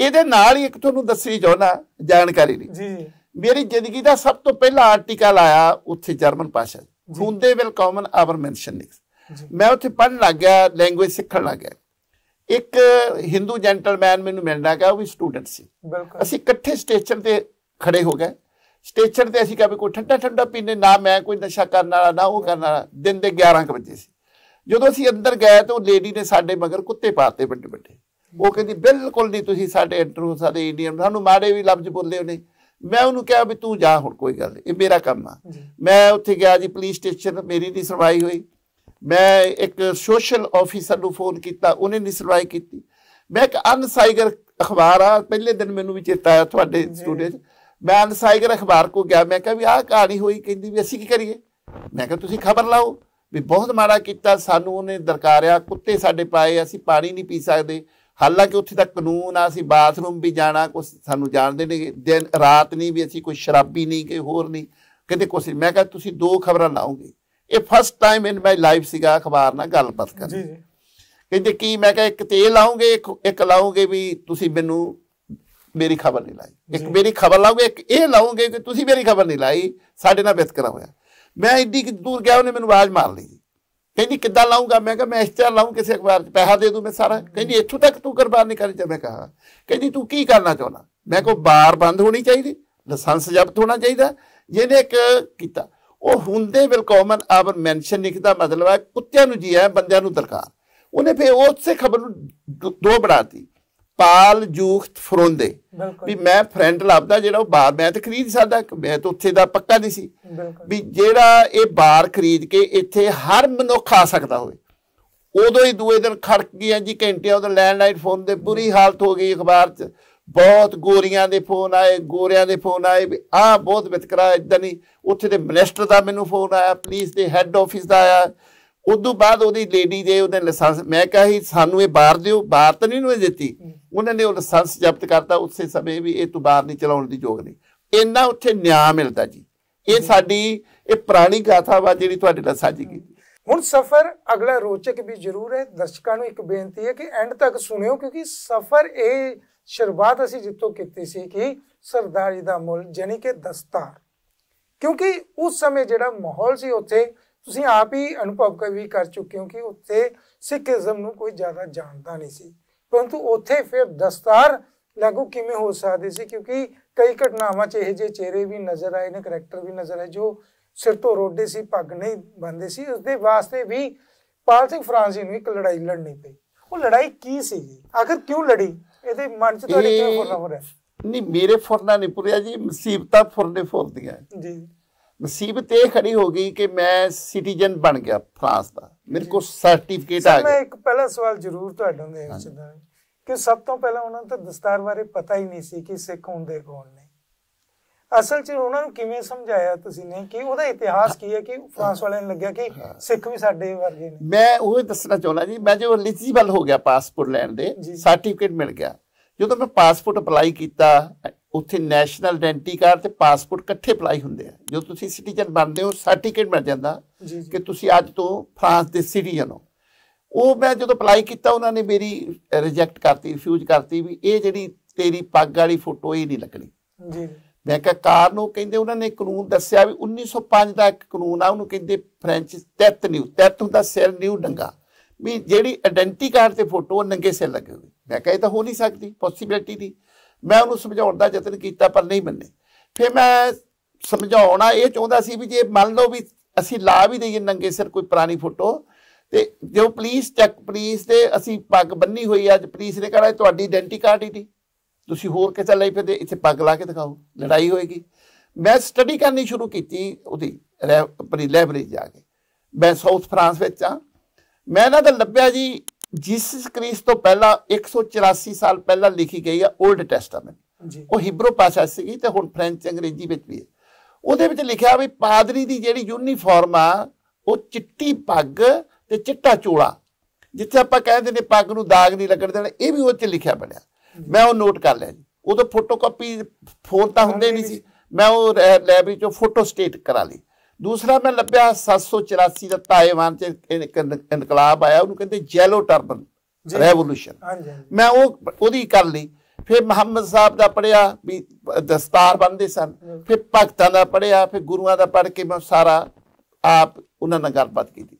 ਇਹਦੇ ਨਾਲ ਹੀ ਇੱਕ ਤੁਹਾਨੂੰ ਦੱਸਣੀ ਚਾਹੁੰਦਾ ਜਾਣਕਾਰੀ ਲਈ। ਜੀ। ਮੇਰੀ ਜ਼ਿੰਦਗੀ ਦਾ ਸਭ ਤੋਂ ਪਹਿਲਾ ਆਰਟੀਕਲ ਆਇਆ ਉੱਥੇ ਜਰਮਨ ਭਾਸ਼ਾ ਹੁੰਦੇ ਕਾਮਨ ਆਵਰ ਮੈਂਸ਼ਨਿੰਗਸ ਮੈਂ ਉੱਥੇ ਪੜਨ ਲੱਗ ਗਿਆ ਲੈਂਗੁਏਜ ਸਿੱਖਣ ਲੱਗ ਗਿਆ। ਇੱਕ ਹਿੰਦੂ ਜੈਂਟਲਮੈਨ ਮੈਨੂੰ ਮਿਲਣਾ ਗਿਆ ਉਹ ਵੀ ਸਟੂਡੈਂਟ ਸੀ। ਅਸੀਂ ਇਕੱਠੇ ਸਟੇਸ਼ਨ ਤੇ ਖੜੇ ਹੋ ਗਏ। ਸਟੇਸ਼ਨ ਤੇ ਅਸੀਂ ਕਹੇ ਕੋਈ ਠੰਡਾ ਠੰਡਾ ਪੀਨੇ ਨਾ ਮੈਂ ਕੋਈ ਨਸ਼ਾ ਕਰਨ ਵਾਲਾ ਨਾ ਉਹ ਕਰਨ ਵਾਲਾ। ਦਿਨ ਦੇ 11 ਵਜੇ ਸੀ। ਜਦੋਂ ਅਸੀਂ ਅੰਦਰ ਗਏ ਤਾਂ ਉਹ ਲੇਡੀ ਨੇ ਸਾਡੇ ਮਗਰ ਕੁੱਤੇ ਪਾਤੇ ਵੱਡੇ ਵੱਡੇ। ਉਹ ਕਹਿੰਦੀ ਬਿਲਕੁਲ ਨਹੀਂ ਤੁਸੀਂ ਸਾਡੇ ਹੋ ਸਾਡੇ ਇੰਡੀਅਨ ਸਾਨੂੰ ਮਾੜੇ ਵੀ ਲਫ਼ਜ਼ ਬੋਲੇ ਉਹਨੇ। ਮੈਂ ਉਹਨੂੰ ਕਿਹਾ ਵੀ ਤੂੰ ਜਾ ਹੁਣ ਕੋਈ ਗੱਲ ਇਹ ਮੇਰਾ ਕੰਮ ਆ। ਮੈਂ ਉੱਥੇ ਗਿਆ ਜੀ ਪੁਲਿਸ ਸਟੇਸ਼ਨ ਮੇਰੀ ਨਹੀਂ ਸੁਣਵਾਈ ਹੋਈ। ਮੈਂ ਇੱਕ ਸੋਸ਼ਲ ਆਫੀਸਰ ਨੂੰ ਫੋਨ ਕੀਤਾ ਉਹਨੇ ਨਹੀਂ ਸੁਣਵਾਈ ਕੀਤੀ। ਮੈਂ ਇੱਕ ਅਨਸਾਈਗਰ ਅਖਬਾਰ ਆ ਪਹਿਲੇ ਦਿਨ ਮੈਨੂੰ ਵੀ ਚੇਤਾ ਆਇਆ ਤੁਹਾਡੇ ਸਟੂਡੀਓ 'ਚ। ਮੈਂ ਅਨਸਾਈਗਰ ਅਖਬਾਰ ਕੋ ਗਿਆ ਮੈਂ ਕਿਹਾ ਵੀ ਆਹ ਕਹਾਣੀ ਹੋਈ ਕਹਿੰਦੀ ਵੀ ਅਸੀਂ ਕੀ ਕਰੀਏ? ਮੈਂ ਕਿਹਾ ਤੁਸੀਂ ਖਬਰ ਲਾਓ। ਵੀ ਬਹੁਤ ਮਾੜਾ ਕੀਤਾ ਸਾਨੂੰ ਉਹਨੇ ਦਰਕਾਰਿਆ ਕੁੱਤੇ ਸਾਡੇ ਪਾਏ ਅਸੀਂ ਪਾਣੀ ਨਹੀਂ ਪੀ ਸਕਦੇ। ਹਾਲਾਂਕਿ ਉੱਥੇ ਦਾ ਕਾਨੂੰਨ ਆ ਅਸੀਂ ਬਾਥਰੂਮ ਵੀ ਜਾਣਾ ਕੁਝ ਸਾਨੂੰ ਜਾਣਦੇ ਨੇ ਦਿਨ ਰਾਤ ਨਹੀਂ ਵੀ ਅਸੀਂ ਕੋਈ ਸ਼ਰਾਬੀ ਨਹੀਂ ਕਿ ਹੋਰ ਨਹੀਂ। ਕਿਤੇ ਕੁਛ ਮੈਂ ਕਿਹਾ ਤੁਸੀਂ ਦੋ ਖਬਰਾਂ ਲਾਉਂਗੇ ਇਹ first time in my life ਸੀਗਾ ਅਖਬਾਰ ਨਾਲ ਗੱਲਬਾਤ ਕਰਨ। ਜੀ ਜੀ। ਕਹਿੰਦੇ ਕੀ? ਮੈਂ ਕਿਹਾ ਇੱਕ ਤੇ ਲਾਉਂਗੇ ਇੱਕ ਇੱਕ ਲਾਉਂਗੇ ਵੀ ਤੁਸੀਂ ਮੈਨੂੰ ਮੇਰੀ ਖਬਰ ਨਹੀਂ ਲਾਈ। ਇੱਕ ਮੇਰੀ ਖਬਰ ਲਾਉਂਗੇ ਇੱਕ ਇਹ ਲਾਉਂਗੇ ਕਿ ਤੁਸੀਂ ਮੇਰੀ ਖਬਰ ਨਹੀਂ ਲਾਈ। ਸਾਡੇ ਨਾਲ ਵਿਤਕਰਾ ਹੋਇਆ। ਮੈਂ ਇੱਡੀ ਦੂਰ ਗਿਆ, ਉਹਨੇ ਮੈਨੂੰ ਆਵਾਜ਼ ਮਾਰ ਲਈ। ਕਹਿੰਦੀ, ਕਿੱਦਾਂ ਲਾਉਂਗਾ ਮੈਂ ਕਿਹਾ, ਮੈਂ ਇਸ ਤਰ੍ਹਾਂ ਲਾਉਂ ਕਿਸੇ ਅਖਬਾਰ 'ਚ ਪੈਸਾ ਦੇ ਦੂੰ ਮੈਂ ਸਾਰਾ। ਕਹਿੰਦੀ, ਇੱਥੋਂ ਤੱਕ ਤੂੰ ਕੁਰਬਾਨੀ ਕਰੀ ਜਾ ਮੈਂ ਕਹਾ ਕਹਿੰਦੀ, ਤੂੰ ਕੀ ਕਰਨਾ ਚਾਹੁੰਦਾ? ਮੈਂ ਕੋ ਬਾਰ ਬੰਦ ਹੋਣੀ ਚਾਹੀਦੀ, ਲਾਇਸੈਂਸ ਜ਼ਬਤ ਹੋਣਾ ਚਾਹੀਦਾ। ਜਿਹਨੇ ਇੱਕ ਕੀਤਾ। ਉਹ ਹੁੰਦੇ ਵੈਲਕਮਨ ਆਵਰ ਮੈਂਸ਼ਨ ਲਿਖਦਾ ਮਤਲਬ ਹੈ ਕੁੱਤਿਆਂ ਨੂੰ ਜੀ ਹੈ, ਬੰਦਿਆਂ ਨੂੰ ਦਰਕਾਰ। ਉਹਨੇ ਫੇ ਉਸੇ ਖਬਰ ਨੂੰ ਦੋ ਬਣਾਤੀ ਪਾਲ ਜੂਖਤ ਫਰੋਂਦੇ। ਵੀ ਮੈਂ ਫਰੈਂਡ ਲੱਭਦਾ ਜਿਹੜਾ ਉਹ ਬਾਰ ਮੈਂ ਤਾਂ ਖਰੀਦ ਸਕਦਾ ਮੈਂ ਤਾਂ ਉੱਥੇ ਦਾ ਪੱਕਾ ਨਹੀਂ ਸੀ। ਵੀ ਜਿਹੜਾ ਇਹ ਬਾਰ ਖਰੀਦ ਕੇ ਇੱਥੇ ਹਰ ਮਨੁੱਖ ਆ ਸਕਦਾ ਹੋਵੇ। ਉਦੋਂ ਹੀ ਦੂਏ ਦਿਨ ਖੜਕ ਗਿਆ ਜੀ ਘੰਟੇ ਉਹਦਾ ਲੈਂਡਲਾਈਨ ਫੋਨ ਦੇ ਬੁਰੀ ਹਾਲਤ ਹੋ ਗਈ ਅਖਬਾਰ 'ਚ। ਬਹੁਤ ਗੋਰੀਆਂ ਦੇ ਫੋਨ ਆਏ ਗੋਰਿਆਂ ਦੇ ਫੋਨ ਆਏ ਆ ਬਹੁਤ ਵਿਤਕਰਾ ਇਦਾਂ ਨਹੀਂ। ਉੱਥੇ ਦੇ ਮਿਨਿਸਟਰ ਦਾ ਮੈਨੂੰ ਫੋਨ ਆਇਆ ਪੁਲਿਸ ਦੇ ਹੈੱਡ ਆਫਿਸ ਦਾ ਆਇਆ। ਉਦੋਂ ਬਾਅਦ ਉਹਦੀ ਲੇਡੀ ਦੇ ਉਹਨੇ ਲਾਇਸੈਂਸ ਮੈਂ ਕਿਹਾ ਹੀ ਸਾਨੂੰ ਇਹ ਬਾਹਰ ਦਿਓ ਬਾਹਰ ਤਾਂ ਨਹੀਂ ਨੂੰ ਦਿੱਤੀ। ਉਹਨਾਂ ਨੇ ਉਹ ਲਾਇਸੈਂਸ ਜ਼ਬਤ ਕਰਤਾ ਉਸੇ ਸਮੇਂ ਵੀ ਇਹ ਤੂੰ ਬਾਹਰ ਨਹੀਂ ਚਲਾਉਣ ਦੀ ਯੋਗ ਨਹੀਂ। ਇੰਨਾ ਉੱਥੇ ਨਿਆਂ ਮਿਲਦਾ ਜੀ। ਇਹ ਸਾਡੀ ਇਹ ਪੁਰਾਣੀ ਗਾਥਾ ਵਾ ਜਿਹੜੀ ਤੁਹਾਡੇ ਨਾਲ ਸਾਂਝੀ ਕੀਤੀ। ਹੁਣ ਸਫ਼ਰ ਅਗਲਾ ਰੋਚਕ ਵੀ ਜ਼ਰੂਰ ਹੈ। ਦਰਸ਼ਕਾਂ ਨੂੰ ਇੱਕ ਬੇਨਤੀ ਹੈ ਕਿ ਐਂਡ ਤੱਕ ਸੁਣਿਓ ਕਿਉਂਕਿ ਸਫ਼ਰ ਇਹ ਸ਼ੁਰੂਆਤ ਅਸੀਂ ਜਿੱਤੋਂ ਕੀਤੀ ਸੀ ਕਿ ਸਰਦਾਰੀ ਦਾ ਮੁੱਲ ਜਾਨੀ ਕਿ ਦਸਤਾਰ। ਕਿਉਂਕਿ ਉਸ ਸਮੇਂ ਜਿਹੜਾ ਮਾਹੌਲ ਸੀ ਉੱਥੇ ਤੁਸੀਂ ਆਪ ਹੀ ਅਨੁਭਵ ਵੀ ਕਰ ਚੁੱਕੇ ਹੋ ਕਿ ਉੱਥੇ ਸਿੱਖੀਜ਼ਮ ਨੂੰ ਕੋਈ ਜ਼ਿਆਦਾ ਜਾਣਦਾ ਨਹੀਂ ਸੀ। ਪਰੰਤੂ ਉੱਥੇ ਫਿਰ ਦਸਤਾਰ ਲਾਗੂ ਕਿਵੇਂ ਹੋ ਸਕਦੀ ਸੀ? ਕਿਉਂਕਿ ਕਈ ਘਟਨਾਵਾਂ 'ਚ ਇਹ ਜੇ ਚਿਹਰੇ ਵੀ ਨਜ਼ਰ ਆਏ ਨੇ ਕੈਰੈਕਟਰ ਵੀ ਨਜ਼ਰ ਆਏ ਜੋ ਸਿਰ ਤੋਂ ਰੋਡੇ ਸੀ ਪੱਗ ਨਹੀਂ ਬੰਦੇ ਸੀ। ਉਸ ਦੇ ਵਾਸਤੇ ਵੀ ਪਾਲ ਸਿੰਘ ਫਰਾਂਸੀ ਨੂੰ ਇੱਕ ਲੜਾਈ ਲੜਨੀ ਪਈ। ਉਹ ਲੜਾਈ ਕੀ ਸੀ ਆਖਰ ਕਿਉਂ ਲੜੀ? ਇਹਦੇ ਮਨ 'ਚ ਤੁਹਾਡੇ ਕਿਉਂ ਫੁਰਨਾ ਹੋ ਰਿਹਾ ਨਹੀਂ ਮੇਰੇ ਫੁਰਨਾ ਨਹੀਂ ਪੁਰਿਆ ਜੀ ਮੁਸੀਬਤਾਂ ਫੁਰਨੇ ਫੁਰਦੀਆਂ। ਜੀ। ਮੁਸੀਬਤ ਇਹ ਖੜੀ ਹੋ ਗਈ ਕਿ ਮੈਂ ਸਿਟੀਜ਼ਨ ਬਣ ਗਿਆ ਫਰਾਂਸ ਦਾ। ਮੇਰੇ ਕੋਲ ਸਰਟੀਫਿਕੇਟ ਆ ਮੈਂ ਗਿਆ ਇੱਕ ਪਹਿਲਾ ਸਵਾਲ ਜ਼ਰੂਰ ਤੁਹਾਡੇ ਦੇ ਵਿੱਚ ਦਾ ਕਿ ਸਭ ਤੋਂ ਪਹਿਲਾਂ ਉਹਨਾਂ ਨੂੰ ਤਾਂ ਦਸਤਾਰ ਬਾਰੇ ਪਤਾ ਹੀ ਨਹੀਂ ਸੀ ਕਿ ਸਿੱਖ ਹੁੰਦੇ ਕੌਣ ਨੇ। ਅਸਲ 'ਚ ਉਹਨਾਂ ਨੂੰ ਕਿਵੇਂ ਸਮਝਾਇਆ ਤੁਸੀਂ ਨੇ? ਕਿ ਉਹਦਾ ਇਤਿਹਾਸ ਕੀ ਹੈ ਕਿ ਫਰਾਂਸ ਵਾਲਿਆਂ ਨੂੰ ਲੱਗਿਆ ਕਿ ਸਿੱਖ ਵੀ ਸਾਡੇ ਵਰਗੇ ਨੇ। ਮੈਂ ਉਹ ਹੀ ਦੱਸਣਾ ਚਾਹੁੰਦਾ ਜੀ ਮੈਂ ਜੋ ਐਲੀਜੀਬਲ ਹੋ ਗਿਆ ਪਾਸਪੋਰਟ ਲੈਣ ਦੇ। ਸਰਟੀਫਿਕੇਟ ਮਿਲ ਗਿਆ। ਜਦੋਂ ਮੈਂ ਪਾਸਪੋਰਟ ਅਪਲਾਈ ਕੀਤਾ ਉੱਥੇ ਨੈਸ਼ਨਲ ਆਇਡੈਂਟੀ ਕਾਰਡ ਤੇ ਪਾਸਪੋਰਟ ਇਕੱਠੇ ਅਪਲਾਈ ਹੁੰਦੇ ਆ। ਜਦੋਂ ਤੁਸੀਂ ਸਿਟੀਜ਼ਨ ਬਣਦੇ ਹੋ ਸਰਟੀਫਿਕੇਟ ਮਿਲ ਜਾਂਦਾ ਜੀ ਜੀ। ਕਿ ਤੁਸੀਂ ਅੱਜ ਤੋਂ ਫਰਾਂਸ ਦੇ ਸਿਟੀਜ਼ਨ ਹੋ। ਉਹ ਮੈਂ ਜਦੋਂ ਅਪਲਾਈ ਕੀਤਾ ਉਹਨਾਂ ਨੇ ਮੇਰੀ ਰਿਜੈਕਟ ਕਰਤੀ ਰਿਫਿਊਜ਼ ਕਰਤੀ ਵੀ ਇਹ ਜਿਹੜੀ ਤੇਰੀ ਪੱਗ ਵਾਲੀ ਫੋਟੋ ਇਹ ਨਹੀਂ ਲੱਗਣੀ। ਜੀ। ਮੈਂ ਕਿਹਾ ਕਾਰਨ ਉਹ ਕਹਿੰਦੇ ਉਹਨਾਂ ਨੇ ਕਾਨੂੰਨ ਦੱਸਿਆ ਵੀ 1905 ਦਾ ਇੱਕ ਕਾਨੂੰਨ ਆ ਉਹਨੂੰ ਕਹਿੰਦੇ ਫ੍ਰੈਂਚ ਤੈਤ ਨਿਊ ਤੈਤ ਹੁੰਦਾ ਸਿਰ ਨਿਊ ਡੰਗਾ। ਵੀ ਜਿਹੜੀ ਆਇਡੈਂਟੀ ਕਾਰਡ ਤੇ ਫੋਟੋ ਨੰਗੇ ਸਿਰ ਲੱਗੇ ਹੋਏ। ਮੈਂ ਕਿਹਾ ਇਹ ਤਾਂ ਹੋ ਨਹੀਂ ਸਕਦੀ ਪੋਸਿਬਿਲਿਟੀ ਦੀ। ਮੈਂ ਉਹਨੂੰ ਸਮਝਾਉਣ ਦਾ ਯਤਨ ਕੀਤਾ ਪਰ ਨਹੀਂ ਮੰਨੇ। ਫਿਰ ਮੈਂ ਸਮਝਾਉਣਾ ਇਹ ਚਾਹੁੰਦਾ ਸੀ ਵੀ ਜੇ ਮੰਨ ਲਓ ਵੀ ਅਸੀਂ ਲਾ ਵੀ ਦਈਏ ਨੰਗੇ ਸਿਰ ਕੋਈ ਪੁਰਾਣੀ ਫੋਟੋ, ਤੇ ਜੋ ਪੁਲਿਸ ਚੈੱਕ, ਪੁਲਿਸ ਦੇ ਅਸੀਂ ਪੱਗ ਬੰਨੀ ਹੋਈ ਅੱਜ ਪੁਲਿਸ ਨੇ ਕਹਣਾ ਤੁਹਾਡੀ ਆਇਡੈਂਟੀ ਕਾਰਡ ਹੀ ਨਹੀਂ। ਤੁਸੀਂ ਹੋਰ ਕਿਤੇ ਲਈ ਫਿਰਦੇ, ਇੱਥੇ ਪੱਗ ਲਾ ਕੇ ਦਿਖਾਓ, ਲੜਾਈ ਹੋਏਗੀ। ਮੈਂ ਸਟੱਡੀ ਕਰਨੀ ਸ਼ੁਰੂ ਕੀਤੀ ਉਹਦੀ ਰੈ- ਆਪਣੀ ਲਾਇਬ੍ਰੇਰੀ ਜਾ ਕੇ। ਮੈਂ ਸਾਊਥ ਫਰਾਂਸ ਵਿੱਚ ਆ। ਮੈਂ ਇਹਨਾਂ ਦਾ ਲੱਭਿਆ ਜੀ ਜਿਸ ਕ੍ਰਿਸ ਤੋਂ ਪਹਿਲਾਂ 184 ਸਾਲ ਪਹਿਲਾਂ ਲਿਖੀ ਗਈ ਆ 올ਡ ਟੈਸਟਾਮੈਂਟ ਜੀ। ਉਹ ਹਿਬਰੂ ਭਾਸ਼ਾ ਸੀਗੀ ਤੇ ਹੁਣ ਫ੍ਰੈਂਚ ਅੰਗਰੇਜ਼ੀ ਵਿੱਚ ਵੀ ਹੈ। ਉਹਦੇ ਵਿੱਚ ਲਿਖਿਆ ਵੀ ਪਾਦਰੀ ਦੀ ਜਿਹੜੀ ਯੂਨੀਫਾਰਮ ਆ ਉਹ ਚਿੱਟੀ ਪੱਗ ਤੇ ਚਿੱਟਾ ਚੋਲਾ ਜਿੱਥੇ ਆਪਾਂ ਕਹਿੰਦੇ ਨੇ ਪੱਗ ਨੂੰ ਦਾਗ ਨਹੀਂ ਲੱਗਣ ਦੇਣਾ ਇਹ ਵੀ ਉਹ 'ਚ ਲਿਖਿਆ ਬਣਿਆ। ਮੈਂ ਉਹ ਨੋਟ ਕਰ ਲਿਆ ਜੀ। ਉਦੋਂ ਫੋਟੋਕਾਪੀ ਫੋਨ ਤਾਂ ਹੁੰਦੇ ਨਹੀਂ ਸੀ। ਮੈਂ ਉਹ ਲਾਇਬ੍ਰੇਰੀ ਚੋਂ ਫੋਟੋ ਸਟੇਟ ਕਰਾ ਲਈ। ਦੂਸਰਾ ਮੈਂ ਲੱਭਿਆ 784 ਦਾ ਤਾਇਵਾਨ ਚ ਇਨਕਲਾਬ ਆਇਆ ਉਹਨੂੰ ਕਹਿੰਦੇ ਜੈਲੋ ਟਰਬਨ। ਰੈਵੋਲੂਸ਼ਨ। ਮੈਂ ਉਹ ਉਹਦੀ ਕਰ ਲਈ ਫਿਰ ਮੁਹੰਮਦ ਸਾਹਿਬ ਦਾ ਪੜਿਆ ਵੀ ਦਸਤਾਰ ਬੰਨਦੇ ਸਨ। ਫਿਰ ਭਗਤਾਂ ਦਾ ਪੜਿਆ ਫਿਰ ਗੁਰੂਆਂ ਦਾ ਪੜ ਕੇ ਮੈਂ ਸਾਰਾ ਆਪ ਉਹਨਾਂ ਨਾਲ ਗੱਲਬਾਤ ਕੀਤੀ।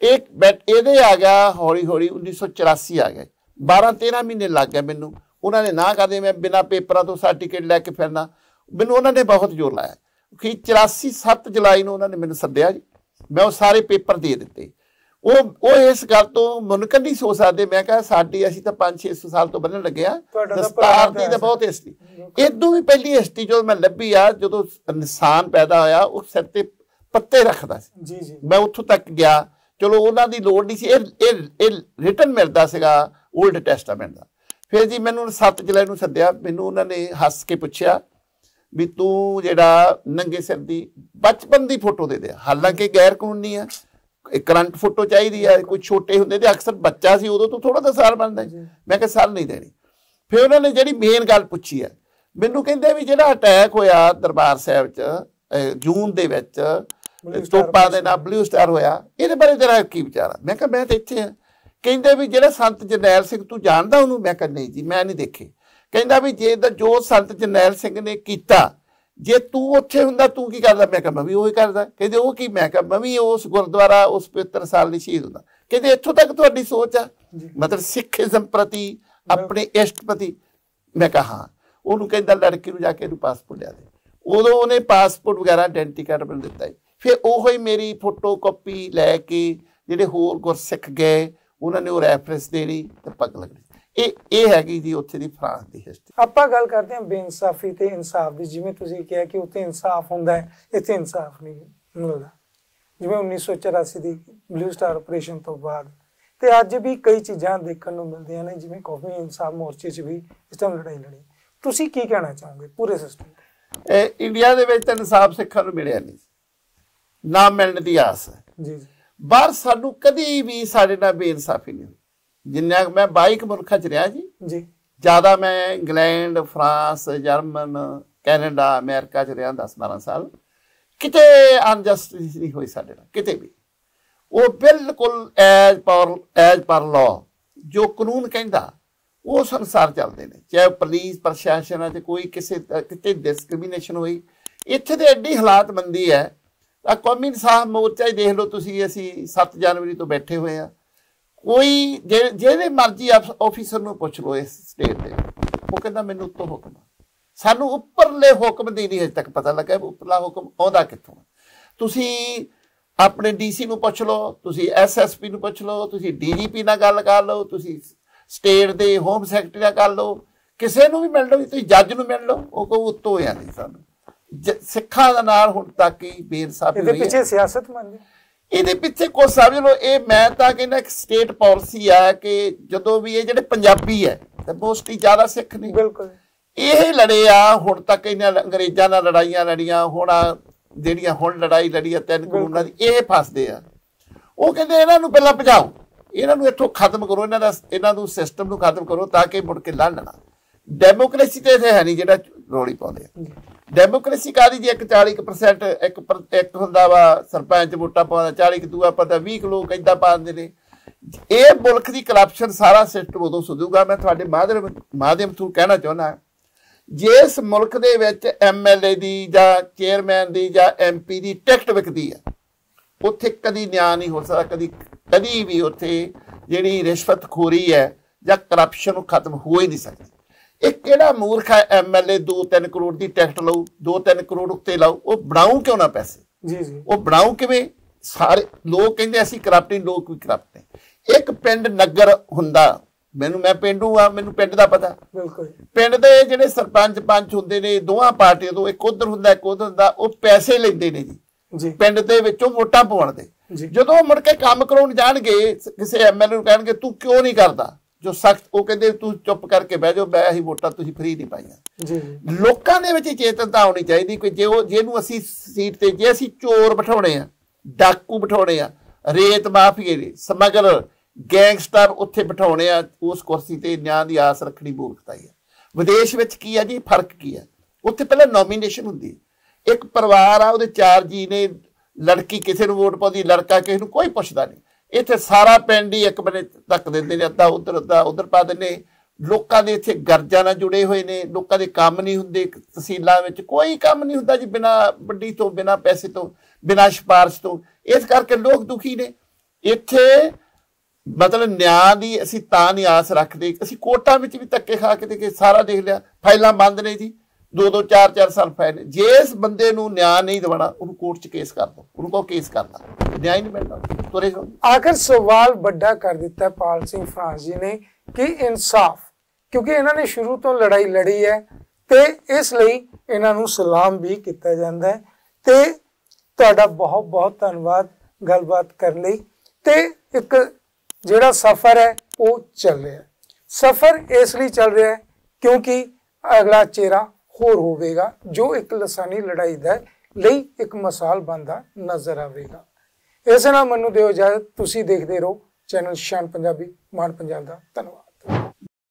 ਇੱਕ ਬੈਟ ਇਹਦੇ ਆ ਗਿਆ ਹੌਲੀ ਹੌਲੀ 1984 ਆ ਗਿਆ। 12 13 ਮਹੀਨੇ ਲੱਗ ਗਏ ਮੈਨੂੰ। ਉਹਨਾਂ ਨੇ ਨਾ ਕਰਦੇ ਮੈਂ ਬਿਨਾ ਪੇਪਰਾਂ ਤੋਂ ਸਰਟੀਫਿਕੇਟ ਲੈ ਕੇ ਫਿਰਨਾ। ਮੈਨੂੰ ਉਹਨਾਂ ਨੇ ਬਹੁਤ ਜ਼ੋਰ ਲਾਇਆ। ਕਿ 84 7 ਜੁਲਾਈ ਨੂੰ ਉਹਨਾਂ ਨੇ ਮੈਨੂੰ ਸੱਦਿਆ ਜੀ। ਮੈਂ ਉਹ ਸਾਰੇ ਪੇਪਰ ਦੇ ਦਿੱਤੇ। ਉਹ ਉਹ ਇਸ ਗੱਲ ਤੋਂ ਮੁਨਕਰ ਨਹੀਂ ਸੋ ਸਕਦੇ। ਮੈਂ ਕਿਹਾ ਸਾਡੀ ਅਸੀਂ ਤਾਂ 5 600 ਸਾਲ ਤੋਂ ਬੰਨਣ ਲੱਗੇ ਆ ਦਸਤਾਰ ਦੀ ਤਾਂ ਬਹੁਤ ਹਿਸਟਰੀ ਇਦੋਂ ਵੀ ਪਹਿਲੀ ਹਿਸਟਰੀ ਜਦੋਂ ਮੈਂ ਲੱਭੀ ਆ ਜਦੋਂ ਇਨਸਾਨ ਪੈਦਾ ਹੋਇਆ ਉਹ ਸਿਰ ਤੇ ਪੱਤੇ ਰੱਖਦਾ ਸੀ। ਜੀ ਜੀ। ਮੈਂ ਉੱਥੋਂ ਤੱਕ ਗਿਆ। ਚਲੋ ਉਹਨਾਂ ਦੀ ਲੋੜ ਨਹੀਂ ਸੀ। ਇਹ ਇਹ ਇਹ ਰਿਟਨ ਮਿਲਦਾ ਸੀਗਾ 올ਡ ਟੈਸਟਾਮੈਂਟ ਦਾ। ਫਿਰ ਜੀ ਮੈਨੂੰ 7 ਜੁਲਾਈ ਨੂੰ ਸੱਦਿਆ। ਮੈਨੂੰ ਉਹਨਾਂ ਨੇ ਹੱਸ ਕੇ ਪੁੱਛਿਆ ਵੀ ਤੂੰ ਜਿਹੜਾ ਨੰਗੇ ਸਿਰ ਦੀ ਬਚਪਨ ਦੀ ਫੋਟੋ ਦੇ ਦੇ। ਹਾਲਾਂਕਿ ਗੈਰ ਕਾਨੂੰਨੀ ਆ। ਇੱਕ ਕਰੰਟ ਫੋਟੋ ਚਾਹੀਦੀ ਆ ਕੋਈ ਛੋਟੇ ਹੁੰਦੇ ਤੇ ਅਕਸਰ ਬੱਚਾ ਸੀ ਉਦੋਂ ਤੋਂ ਥੋੜਾ ਤਾਂ ਸਾਲ ਬਣਦਾ। ਮੈਂ ਕਿਹਾ ਸਾਲ ਨਹੀਂ ਦੇਣੀ। ਫਿਰ ਉਹਨਾਂ ਨੇ ਜਿਹੜੀ ਮੇਨ ਗੱਲ ਪੁੱਛੀ ਹੈ ਮੈਨੂੰ ਕਹਿੰਦੇ ਵੀ ਜਿਹੜਾ ਅਟੈਕ ਹੋਇਆ ਦਰਬਾਰ ਸਾਹਿਬ 'ਚ ਜੂਨ ਦੇ ਵਿੱਚ ਤੋਪਾਂ ਦੇ ਨਾਲ ਬਲੂ ਸਟਾਰ ਹੋਇਆ ਇਹਦੇ ਬਾਰੇ ਤੇਰਾ ਕੀ ਵਿਚਾਰ ਆ? ਮੈਂ ਕਿਹਾ ਮੈਂ ਤਾਂ ਇੱਥੇ ਆ। ਕਹਿੰਦੇ ਵੀ ਜਿਹੜਾ ਸੰਤ ਜਰਨੈਲ ਸਿੰਘ ਤੂੰ ਜਾਣਦਾ ਉਹਨੂੰ? ਮੈਂ ਕਿਹਾ ਨਹੀਂ ਜੀ ਮੈਂ ਨਹੀਂ ਦੇਖੇ। ਕਹਿੰਦਾ ਵੀ ਜੇ ਦਾ ਜੋ ਸੰਤ ਜਰਨੈਲ ਸਿੰਘ ਨੇ ਕੀਤਾ ਜੇ ਤੂੰ ਉੱਥੇ ਹੁੰਦਾ ਤੂੰ ਕੀ ਕਰਦਾ? ਮੈਂ ਕਿਹਾ ਮੈਂ ਵੀ ਉਹੀ ਕਰਦਾ। ਕਹਿੰਦੇ ਉਹ ਕੀ? ਮੈਂ ਕਿਹਾ ਮੈਂ ਵੀ ਉਸ ਗੁਰਦੁਆਰਾ ਉਸ ਪਵਿੱਤਰ ਸਾਲ ਦੀ ਸ਼ਹੀਦ ਹੁੰਦਾ। ਕਹਿੰਦੇ ਇੱਥੋਂ ਤੱਕ ਤੁਹਾਡੀ ਸੋਚ ਆ? ਮਤਲਬ ਸਿੱਖੀਜ਼ਮ ਪ੍ਰਤੀ ਆਪਣੇ ਇਸ਼ਟ ਪ੍ਰਤੀ। ਮੈਂ ਕਿਹਾ ਹਾਂ। ਉਹਨੂੰ ਕਹਿੰਦਾ ਲੜਕੀ ਨੂੰ ਜਾ ਕੇ ਇਹਨੂੰ ਪਾਸਪੋਰਟ ਲਿਆ ਦੇ। ਉਦੋਂ ਉਹਨੇ ਪਾਸਪੋਰਟ ਵਗੈਰਾ ਆਇਡੈਂਟੀ ਕਾਰਡ ਬਣ ਦਿੱਤਾ। ਫਿਰ ਉਹੋ ਹੀ ਮੇਰੀ ਫੋਟੋ ਕਾਪੀ ਲੈ ਕੇ ਜਿਹੜੇ ਹੋਰ ਗੁਰਸਿੱਖ ਗਏ ਉਹਨਾਂ ਨੇ ਉਹ ਰੈਫਰੈਂਸ ਦੇਣੀ ਤੇ ਪੱਗ ਲੱਗਣੀ। ਇਹ ਇਹ ਹੈਗੀ ਜੀ ਉੱਥੇ ਦੀ ਫਰਾਂਸ ਦੀ ਹਿਸਟਰੀ ਆਪਾਂ ਗੱਲ ਕਰਦੇ ਹਾਂ ਬੇਇਨਸਾਫੀ ਤੇ ਇਨਸਾਫ ਦੀ ਜਿਵੇਂ ਤੁਸੀਂ ਕਿਹਾ ਕਿ ਉੱਥੇ ਇਨਸਾਫ ਹੁੰਦਾ ਹੈ ਇੱਥੇ ਇਨਸਾਫ ਨਹੀਂ ਮਿਲਦਾ। ਜਿਵੇਂ 1984 ਦੀ ਬਲੂ ਸਟਾਰ ਆਪਰੇਸ਼ਨ ਤੋਂ ਬਾਅਦ। ਤੇ ਅੱਜ ਵੀ ਕਈ ਚੀਜ਼ਾਂ ਦੇਖਣ ਨੂੰ ਮਿਲਦੀਆਂ ਨੇ ਜਿਵੇਂ ਕੌਮੀ ਇਨਸਾਫ ਮੋਰਚੇ 'ਚ ਵੀ ਇਸ ਟਾਈਮ ਲੜਾਈ ਲੜੀ। ਤੁਸੀਂ ਕੀ ਕਹਿਣਾ ਚਾਹੋਗੇ ਪੂਰੇ ਸਿਸਟਮ ਤੇ? ਇਹ ਇੰਡੀਆ ਦੇ ਵਿੱਚ ਤਾਂ ਇਨਸਾਫ ਸਿੱਖਣ ਨੂੰ ਮਿਲਿਆ ਨਹੀਂ। ਨਾ ਮਿਲਣ ਦੀ ਆਸ ਹੈ। ਜੀ ਜੀ। ਬਾਹਰ ਸਾਨੂੰ ਕਦੀ ਵੀ ਸਾਡੇ ਨਾਲ ਬੇਇਨਸਾਫੀ ਨਹੀਂ ਹੋਈ ਜਿੰਨਾ ਮੈਂ 22 ਮੁਲਕਾਂ 'ਚ ਰਿਹਾ ਜੀ। ਜੀ। ਜ਼ਿਆਦਾ ਮੈਂ England France German Canada America 'ਚ ਰਿਹਾ 10-12 ਸਾਲ। ਕਿਤੇ ਅਨਜਸਟਿਸ ਨਹੀਂ ਹੋਈ ਸਾਡੇ ਨਾਲ ਕਿਤੇ ਵੀ। ਉਹ ਬਿਲਕੁਲ as per as per law ਜੋ ਕਾਨੂੰਨ ਕਹਿੰਦਾ ਉਹ ਸੰਸਾਰ ਚੱਲਦੇ ਨੇ। ਚਾਹੇ ਪੁਲਿਸ ਪ੍ਰਸ਼ਾਸਨ ਤੇ ਕੋਈ ਕਿਸੇ ਤ- ਕਿਤੇ ਡਿਸਕ੍ਰਿਮੀਨੇਸ਼ਨ ਹੋਈ। ਇੱਥੇ ਤੇ ਐਡੀ ਹਾਲਾਤ ਮੰਦੀ ਹੈ। ਆ ਕੌਮੀ ਇਨਸਾਫ ਮੋਰਚਾ ਹੀ ਦੇਖ ਲਓ ਤੁਸੀਂ ਅਸੀਂ 7 ਜਨਵਰੀ ਤੋਂ ਬੈਠੇ ਹੋਏ ਆ ਕੋਈ ਜਿਹੜੇ ਮਰਜ਼ੀ ਆਫੀਸਰ ਨੂੰ ਪੁੱਛ ਲਓ ਇਸ ਸਟੇਟ ਦੇ। ਉਹ ਕਹਿੰਦਾ ਮੈਨੂੰ ਉੱਤੋਂ ਹੁਕਮ ਸਾਨੂੰ ਉੱਪਰਲੇ ਹੁਕਮ ਦੀ ਨਹੀਂ ਹਜੇ ਤੱਕ ਪਤਾ ਲੱਗਾ ਉੱਪਰਲਾ ਹੁਕਮ ਆਉਂਦਾ ਕਿੱਥੋਂ ਤੁਸੀਂ ਆਪਣੇ ਡੀਸੀ ਨੂੰ ਪੁੱਛ ਲਓ ਤੁਸੀਂ ਐਸਐਸਪੀ ਨੂੰ ਪੁੱਛ ਲਓ ਤੁਸੀਂ ਡੀਜੀਪੀ ਨਾਲ ਗੱਲ ਕਰ ਲਓ ਤੁਸੀਂ ਸਟੇਟ ਦੇ ਹੋਮ ਸੈਕਟਰੀ ਨਾਲ ਕਰ ਲਓ। ਕਿਸੇ ਨੂੰ ਵੀ ਮਿਲ ਲਓ ਤੁਸੀਂ ਜੱਜ ਨੂੰ ਮਿਲ ਲਓ ਉਹ ਕੋ ਉੱਤੋਂ ਆ ਨਹੀਂ ਸਾਨੂੰ। ਸਿੱਖਾਂ ਦਾ ਨਾਲ ਹੁਣ ਤੱਕ ਹੀ ਬੇਇਨਸਾਫੀ ਹੋਈ ਹੈ। ਪਿੱਛੇ ਸਿਆਸਤ ਮੰਨਦੇ ਇਹਦੇ ਪਿੱਛੇ ਕੋ ਸਮਝ ਲਓ ਇਹ ਮੈਂ ਤਾਂ ਕਹਿੰਦਾ ਇੱਕ ਸਟੇਟ ਪਾਲਿਸੀ ਆ ਕਿ ਜਦੋਂ ਵੀ ਇਹ ਜਿਹੜੇ ਪੰਜਾਬੀ ਹੈ ਤੇ ਮੋਸਟਲੀ ਜ਼ਿਆਦਾ ਸਿੱਖ ਨਹੀਂ ਬਿਲਕੁਲ। ਇਹ ਲੜੇ ਆ ਹੁਣ ਤੱਕ ਇਹਨਾਂ ਅੰਗਰੇਜ਼ਾਂ ਨਾਲ ਲੜਾਈਆਂ ਲੜੀਆਂ ਹੁਣ ਜਿਹੜੀਆਂ ਹੁਣ ਲੜਾਈ ਲੜੀ ਆ ਤਿੰਨ ਕਾਨੂੰਨਾਂ ਦੀ ਇਹ ਫਸਦੇ ਆ। ਉਹ ਕਹਿੰਦੇ ਇਹਨਾਂ ਨੂੰ ਪਹਿਲਾਂ ਭਜਾਓ। ਇਹਨਾਂ ਨੂੰ ਇੱਥੋਂ ਖਤਮ ਕਰੋ ਇਹਨਾਂ ਦਾ ਇਹਨਾਂ ਨੂੰ ਸਿਸਟਮ ਨੂੰ ਖਤਮ ਕਰੋ ਤਾਂ ਕਿ ਮੁੜ ਕੇ ਲੜਨਾ ਡੈਮੋਕ੍ਰੇਸੀ ਤੇ ਇਹ ਹੈ ਨਹੀਂ ਜਿਹੜਾ ਰੋੜੀ ਪਾਉਂਦੇ ਆ। ਡੈਮੋਕ੍ਰੇਸੀ ਕਾਦੀ ਜੀ ਇੱਕ 40% ਇੱਕ ਇੱਕ ਹੁੰਦਾ ਵਾ ਸਰਪੰਚ ਵੋਟਾਂ ਪਾਉਂਦਾ 40 ਕਿ, ਦੂਆ ਪਤਾ 20 ਲੋਕ ਇਦਾਂ ਪਾਉਂਦੇ ਨੇ। ਇਹ ਮੁਲਕ ਦੀ ਕਰਪਸ਼ਨ ਸਾਰਾ ਸਿਸਟਮ ਉਦੋਂ ਸੁਧੂਗਾ। ਮੈਂ ਤੁਹਾਡੇ ਮਾਧਿਅਮ ਮਾਧਿਅਮ ਤੋਂ ਕਹਿਣਾ ਚਾਹੁੰਦਾ ਜਿਸ ਮੁਲਕ ਦੇ ਵਿੱਚ ਐਮਐਲਏ ਦੀ ਜਾਂ ਚੇਅਰਮੈਨ ਦੀ ਜਾਂ ਐਮਪੀ ਦੀ ਟਿਕਟ ਵਿਕਦੀ ਹੈ ਉੱਥੇ ਕਦੀ ਨਿਆਂ ਨਹੀਂ ਹੋ ਸਕਦਾ। ਕਦੀ ਕਦੀ ਵੀ ਉੱਥੇ ਜਿਹੜੀ ਰਿਸ਼ਵਤਖੋਰੀ ਹੈ ਜਾਂ ਕਰਪਸ਼ਨ ਉਹ ਖਤਮ ਹੋ ਹੀ ਨਹੀਂ ਸਕਦੀ। ਇਹ ਕਿਹੜਾ ਮੂਰਖ ਹੈ? ਐਮਐਲਏ 2-3 ਕਰੋੜ ਦੀ ਟਿਕਟ ਲਊ 2-3 ਕਰੋੜ ਉੱਤੇ ਲਾਉ ਉਹ ਬਣਾਉ ਕਿਉਂ ਨਾ ਪੈਸੇ? ਜੀ ਜੀ। ਉਹ ਬਣਾਉ ਕਿਵੇਂ? ਸਾਰੇ ਲੋਕ ਕਹਿੰਦੇ ਅਸੀਂ ਕਰਪਟ ਨਹੀਂ ਲੋਕ ਵੀ ਕਰਪਟ। ਨੇ ਇੱਕ ਪਿੰਡ ਨਗਰ ਹੁੰਦਾ ਮੈਨੂੰ ਮੈਂ ਪਿੰਡੂ ਆ ਮੈਨੂੰ ਪਿੰਡ ਦਾ ਪਤਾ। ਬਿਲਕੁਲ ਪਿੰਡ ਦੇ ਜਿਹੜੇ ਸਰਪੰਚ ਪੰਚ ਹੁੰਦੇ ਨੇ ਦੋਹਾਂ ਪਾਰਟੀਆਂ ਤੋਂ ਇੱਕ ਉਧਰ ਹੁੰਦਾ ਇੱਕ ਉਧਰ ਹੁੰਦਾ ਉਹ ਪੈਸੇ ਲੈਂਦੇ ਨੇ ਜੀ। ਜੀ। ਪਿੰਡ ਦੇ ਵਿੱਚੋਂ ਵੋਟਾਂ ਪਾਉਣ ਦੇ। ਜਦੋਂ ਮੁੜ ਕੇ ਕੰਮ ਕਰਾਉਣ ਜਾਣਗੇ ਕਿਸੇ ਐਮਐਲਏ ਨੂੰ ਕਹਿਣਗੇ ਤੂੰ ਕਿਉਂ ਨਹੀਂ ਕਰਦਾ? ਜੋ ਸਖਤ ਉਹ ਕਹਿੰਦੇ ਤੂੰ ਚੁੱਪ ਕਰਕੇ ਬਹਿ ਜਾਓ ਮੈਂ ਹੀ ਵੋਟਾਂ ਤੁਸੀਂ ਫ੍ਰੀ ਨਹੀਂ ਪਾਈਆਂ। ਜੀ ਲੋਕਾਂ ਦੇ ਵਿੱਚ ਚੇਤਨਤਾ ਹੋਣੀ ਚਾਹੀਦੀ ਕਿ ਜੇ ਉਹ ਜਿਹਨੂੰ ਅਸੀਂ ਸੀਟ ਤੇ ਜੇ ਅਸੀਂ ਚੋਰ ਬਿਠਾਉਣੇ ਆ ਡਾਕੂ ਬਿਠਾਉਣੇ ਆ ਰੇਤ ਮਾਫੀਏ ਦੇ ਸਮਗਲਰ ਗੈਂਗਸਟਰ ਉੱਥੇ ਬਿਠਾਉਣੇ ਆ ਉਸ ਕੁਰਸੀ ਤੇ ਨਿਆਂ ਦੀ ਆਸ ਰੱਖਣੀ ਮੂਰਖਤਾ ਹੈ ਵਿਦੇਸ਼ ਵਿੱਚ ਕੀ ਆ ਜੀ ਫ਼ਰਕ ਕੀ ਆ? ਉੱਥੇ ਪਹਿਲਾਂ ਨੋਮੀਨੇਸ਼ਨ ਹੁੰਦੀ ਇੱਕ ਪਰਿਵਾਰ ਆ ਉਹਦੇ ਚਾਰ ਜੀ ਨੇ ਲੜਕੀ ਕਿਸੇ ਨੂੰ ਵੋਟ ਪਾਉਂਦੀ ਲੜਕਾ ਕਿਸੇ ਨੂੰ ਕੋਈ ਪੁੱਛਦਾ ਨਹੀਂ। ਇੱਥੇ ਸਾਰਾ ਪਿੰਡ ਹੀ ਇੱਕ ਬਨੇ ਤੱਕ ਦਿੰਦੇ ਨੇ, ਅੱਧਾ ਉਧਰ ਅੱਧਾ ਉਧਰ ਪਾ ਦਿੰਦੇ। ਲੋਕਾਂ ਦੇ ਇੱਥੇ ਗਰਜਾਂ ਨਾਲ ਜੁੜੇ ਹੋਏ ਨੇ, ਲੋਕਾਂ ਦੇ ਕੰਮ ਨਹੀਂ ਹੁੰਦੇ, ਤਹਿਸੀਲਾਂ ਵਿੱਚ ਕੋਈ ਕੰਮ ਨਹੀਂ ਹੁੰਦਾ ਜੀ ਬਿਨਾ ਵੱਡੀ ਤੋਂ, ਬਿਨਾ ਪੈਸੇ ਤੋਂ, ਬਿਨਾ ਸਿਫਾਰਿਸ਼ ਤੋਂ। ਇਸ ਕਰਕੇ ਲੋਕ ਦੁਖੀ ਨੇ। ਇੱਥੇ ਮਤਲਬ ਨਿਆਂ ਦੀ ਅਸੀਂ ਤਾਂ ਨਹੀਂ ਆਸ ਰੱਖਦੇ। ਅਸੀਂ ਕੋਟਾਂ ਵਿੱਚ ਵੀ ਧੱਕੇ ਖਾ ਕੇ ਤੇ ਸਾਰਾ ਦੇਖ ਲਿਆ, ਫਾਈਲਾਂ ਬੰਦ ਨੇ ਜੀ। ਦੋ ਦੋ ਚਾਰ ਚਾਰ ਸਾਲ ਫਾਈਲ ਜੇ ਇਸ ਬੰਦੇ ਨੂੰ ਨਿਆਂ ਨਹੀਂ ਦਵਾਣਾ, ਉਹਨੂੰ ਕੋਰਟ 'ਚ ਕੇਸ ਕਰ ਦੋ। ਉਹਨੂੰ ਕੋ ਕੇਸ ਕਰਨਾ। ਨਿਆਂ ਹੀ ਨਹੀਂ ਮਿਲਦਾ ਤੁਰੇ ਆਖਰ ਸਵਾਲ ਵੱਡਾ ਕਰ ਦਿੱਤਾ ਪਾਲ ਸਿੰਘ ਫਰਾਂਸ ਜੀ ਨੇ ਕਿ ਇਨਸਾਫ, ਕਿਉਂਕਿ ਇਹਨਾਂ ਨੇ ਸ਼ੁਰੂ ਤੋਂ ਲੜਾਈ ਲੜੀ ਹੈ ਤੇ ਇਸ ਲਈ ਇਹਨਾਂ ਨੂੰ ਸਲਾਮ ਵੀ ਕੀਤਾ ਜਾਂਦਾ ਹੈ। ਤੇ ਤੁਹਾਡਾ ਬਹੁਤ ਬਹੁਤ ਧੰਨਵਾਦ ਗੱਲਬਾਤ ਕਰਨ ਲਈ। ਤੇ ਇੱਕ ਜਿਹੜਾ ਸਫ਼ਰ ਹੈ, ਉਹ ਚੱਲ ਰਿਹਾ ਸਫ਼ਰ ਇਸ ਲਈ ਚੱਲ ਰਿਹਾ ਹੈ ਕਿਉਂਕਿ ਅਗਲਾ ਚਿਹਰਾ ਹੋਰ ਹੋਵੇਗਾ, ਜੋ ਇੱਕ ਲਸਾਨੀ ਲੜਾਈ ਦਾ ਲਈ ਇੱਕ ਮਿਸਾਲ ਬੰਦਾ ਨਜ਼ਰ ਆਵੇਗਾ। ਇਸ ਨਾਲ ਮੈਨੂੰ ਦਿਓ ਇਜਾਜ਼ਤ, ਤੁਸੀਂ ਦੇਖਦੇ ਰਹੋ ਚੈਨਲ ਸ਼ਾਨ ਪੰਜਾਬੀ, ਮਾਨ ਪੰਜਾਬ ਦਾ ਧੰਨਵਾਦ।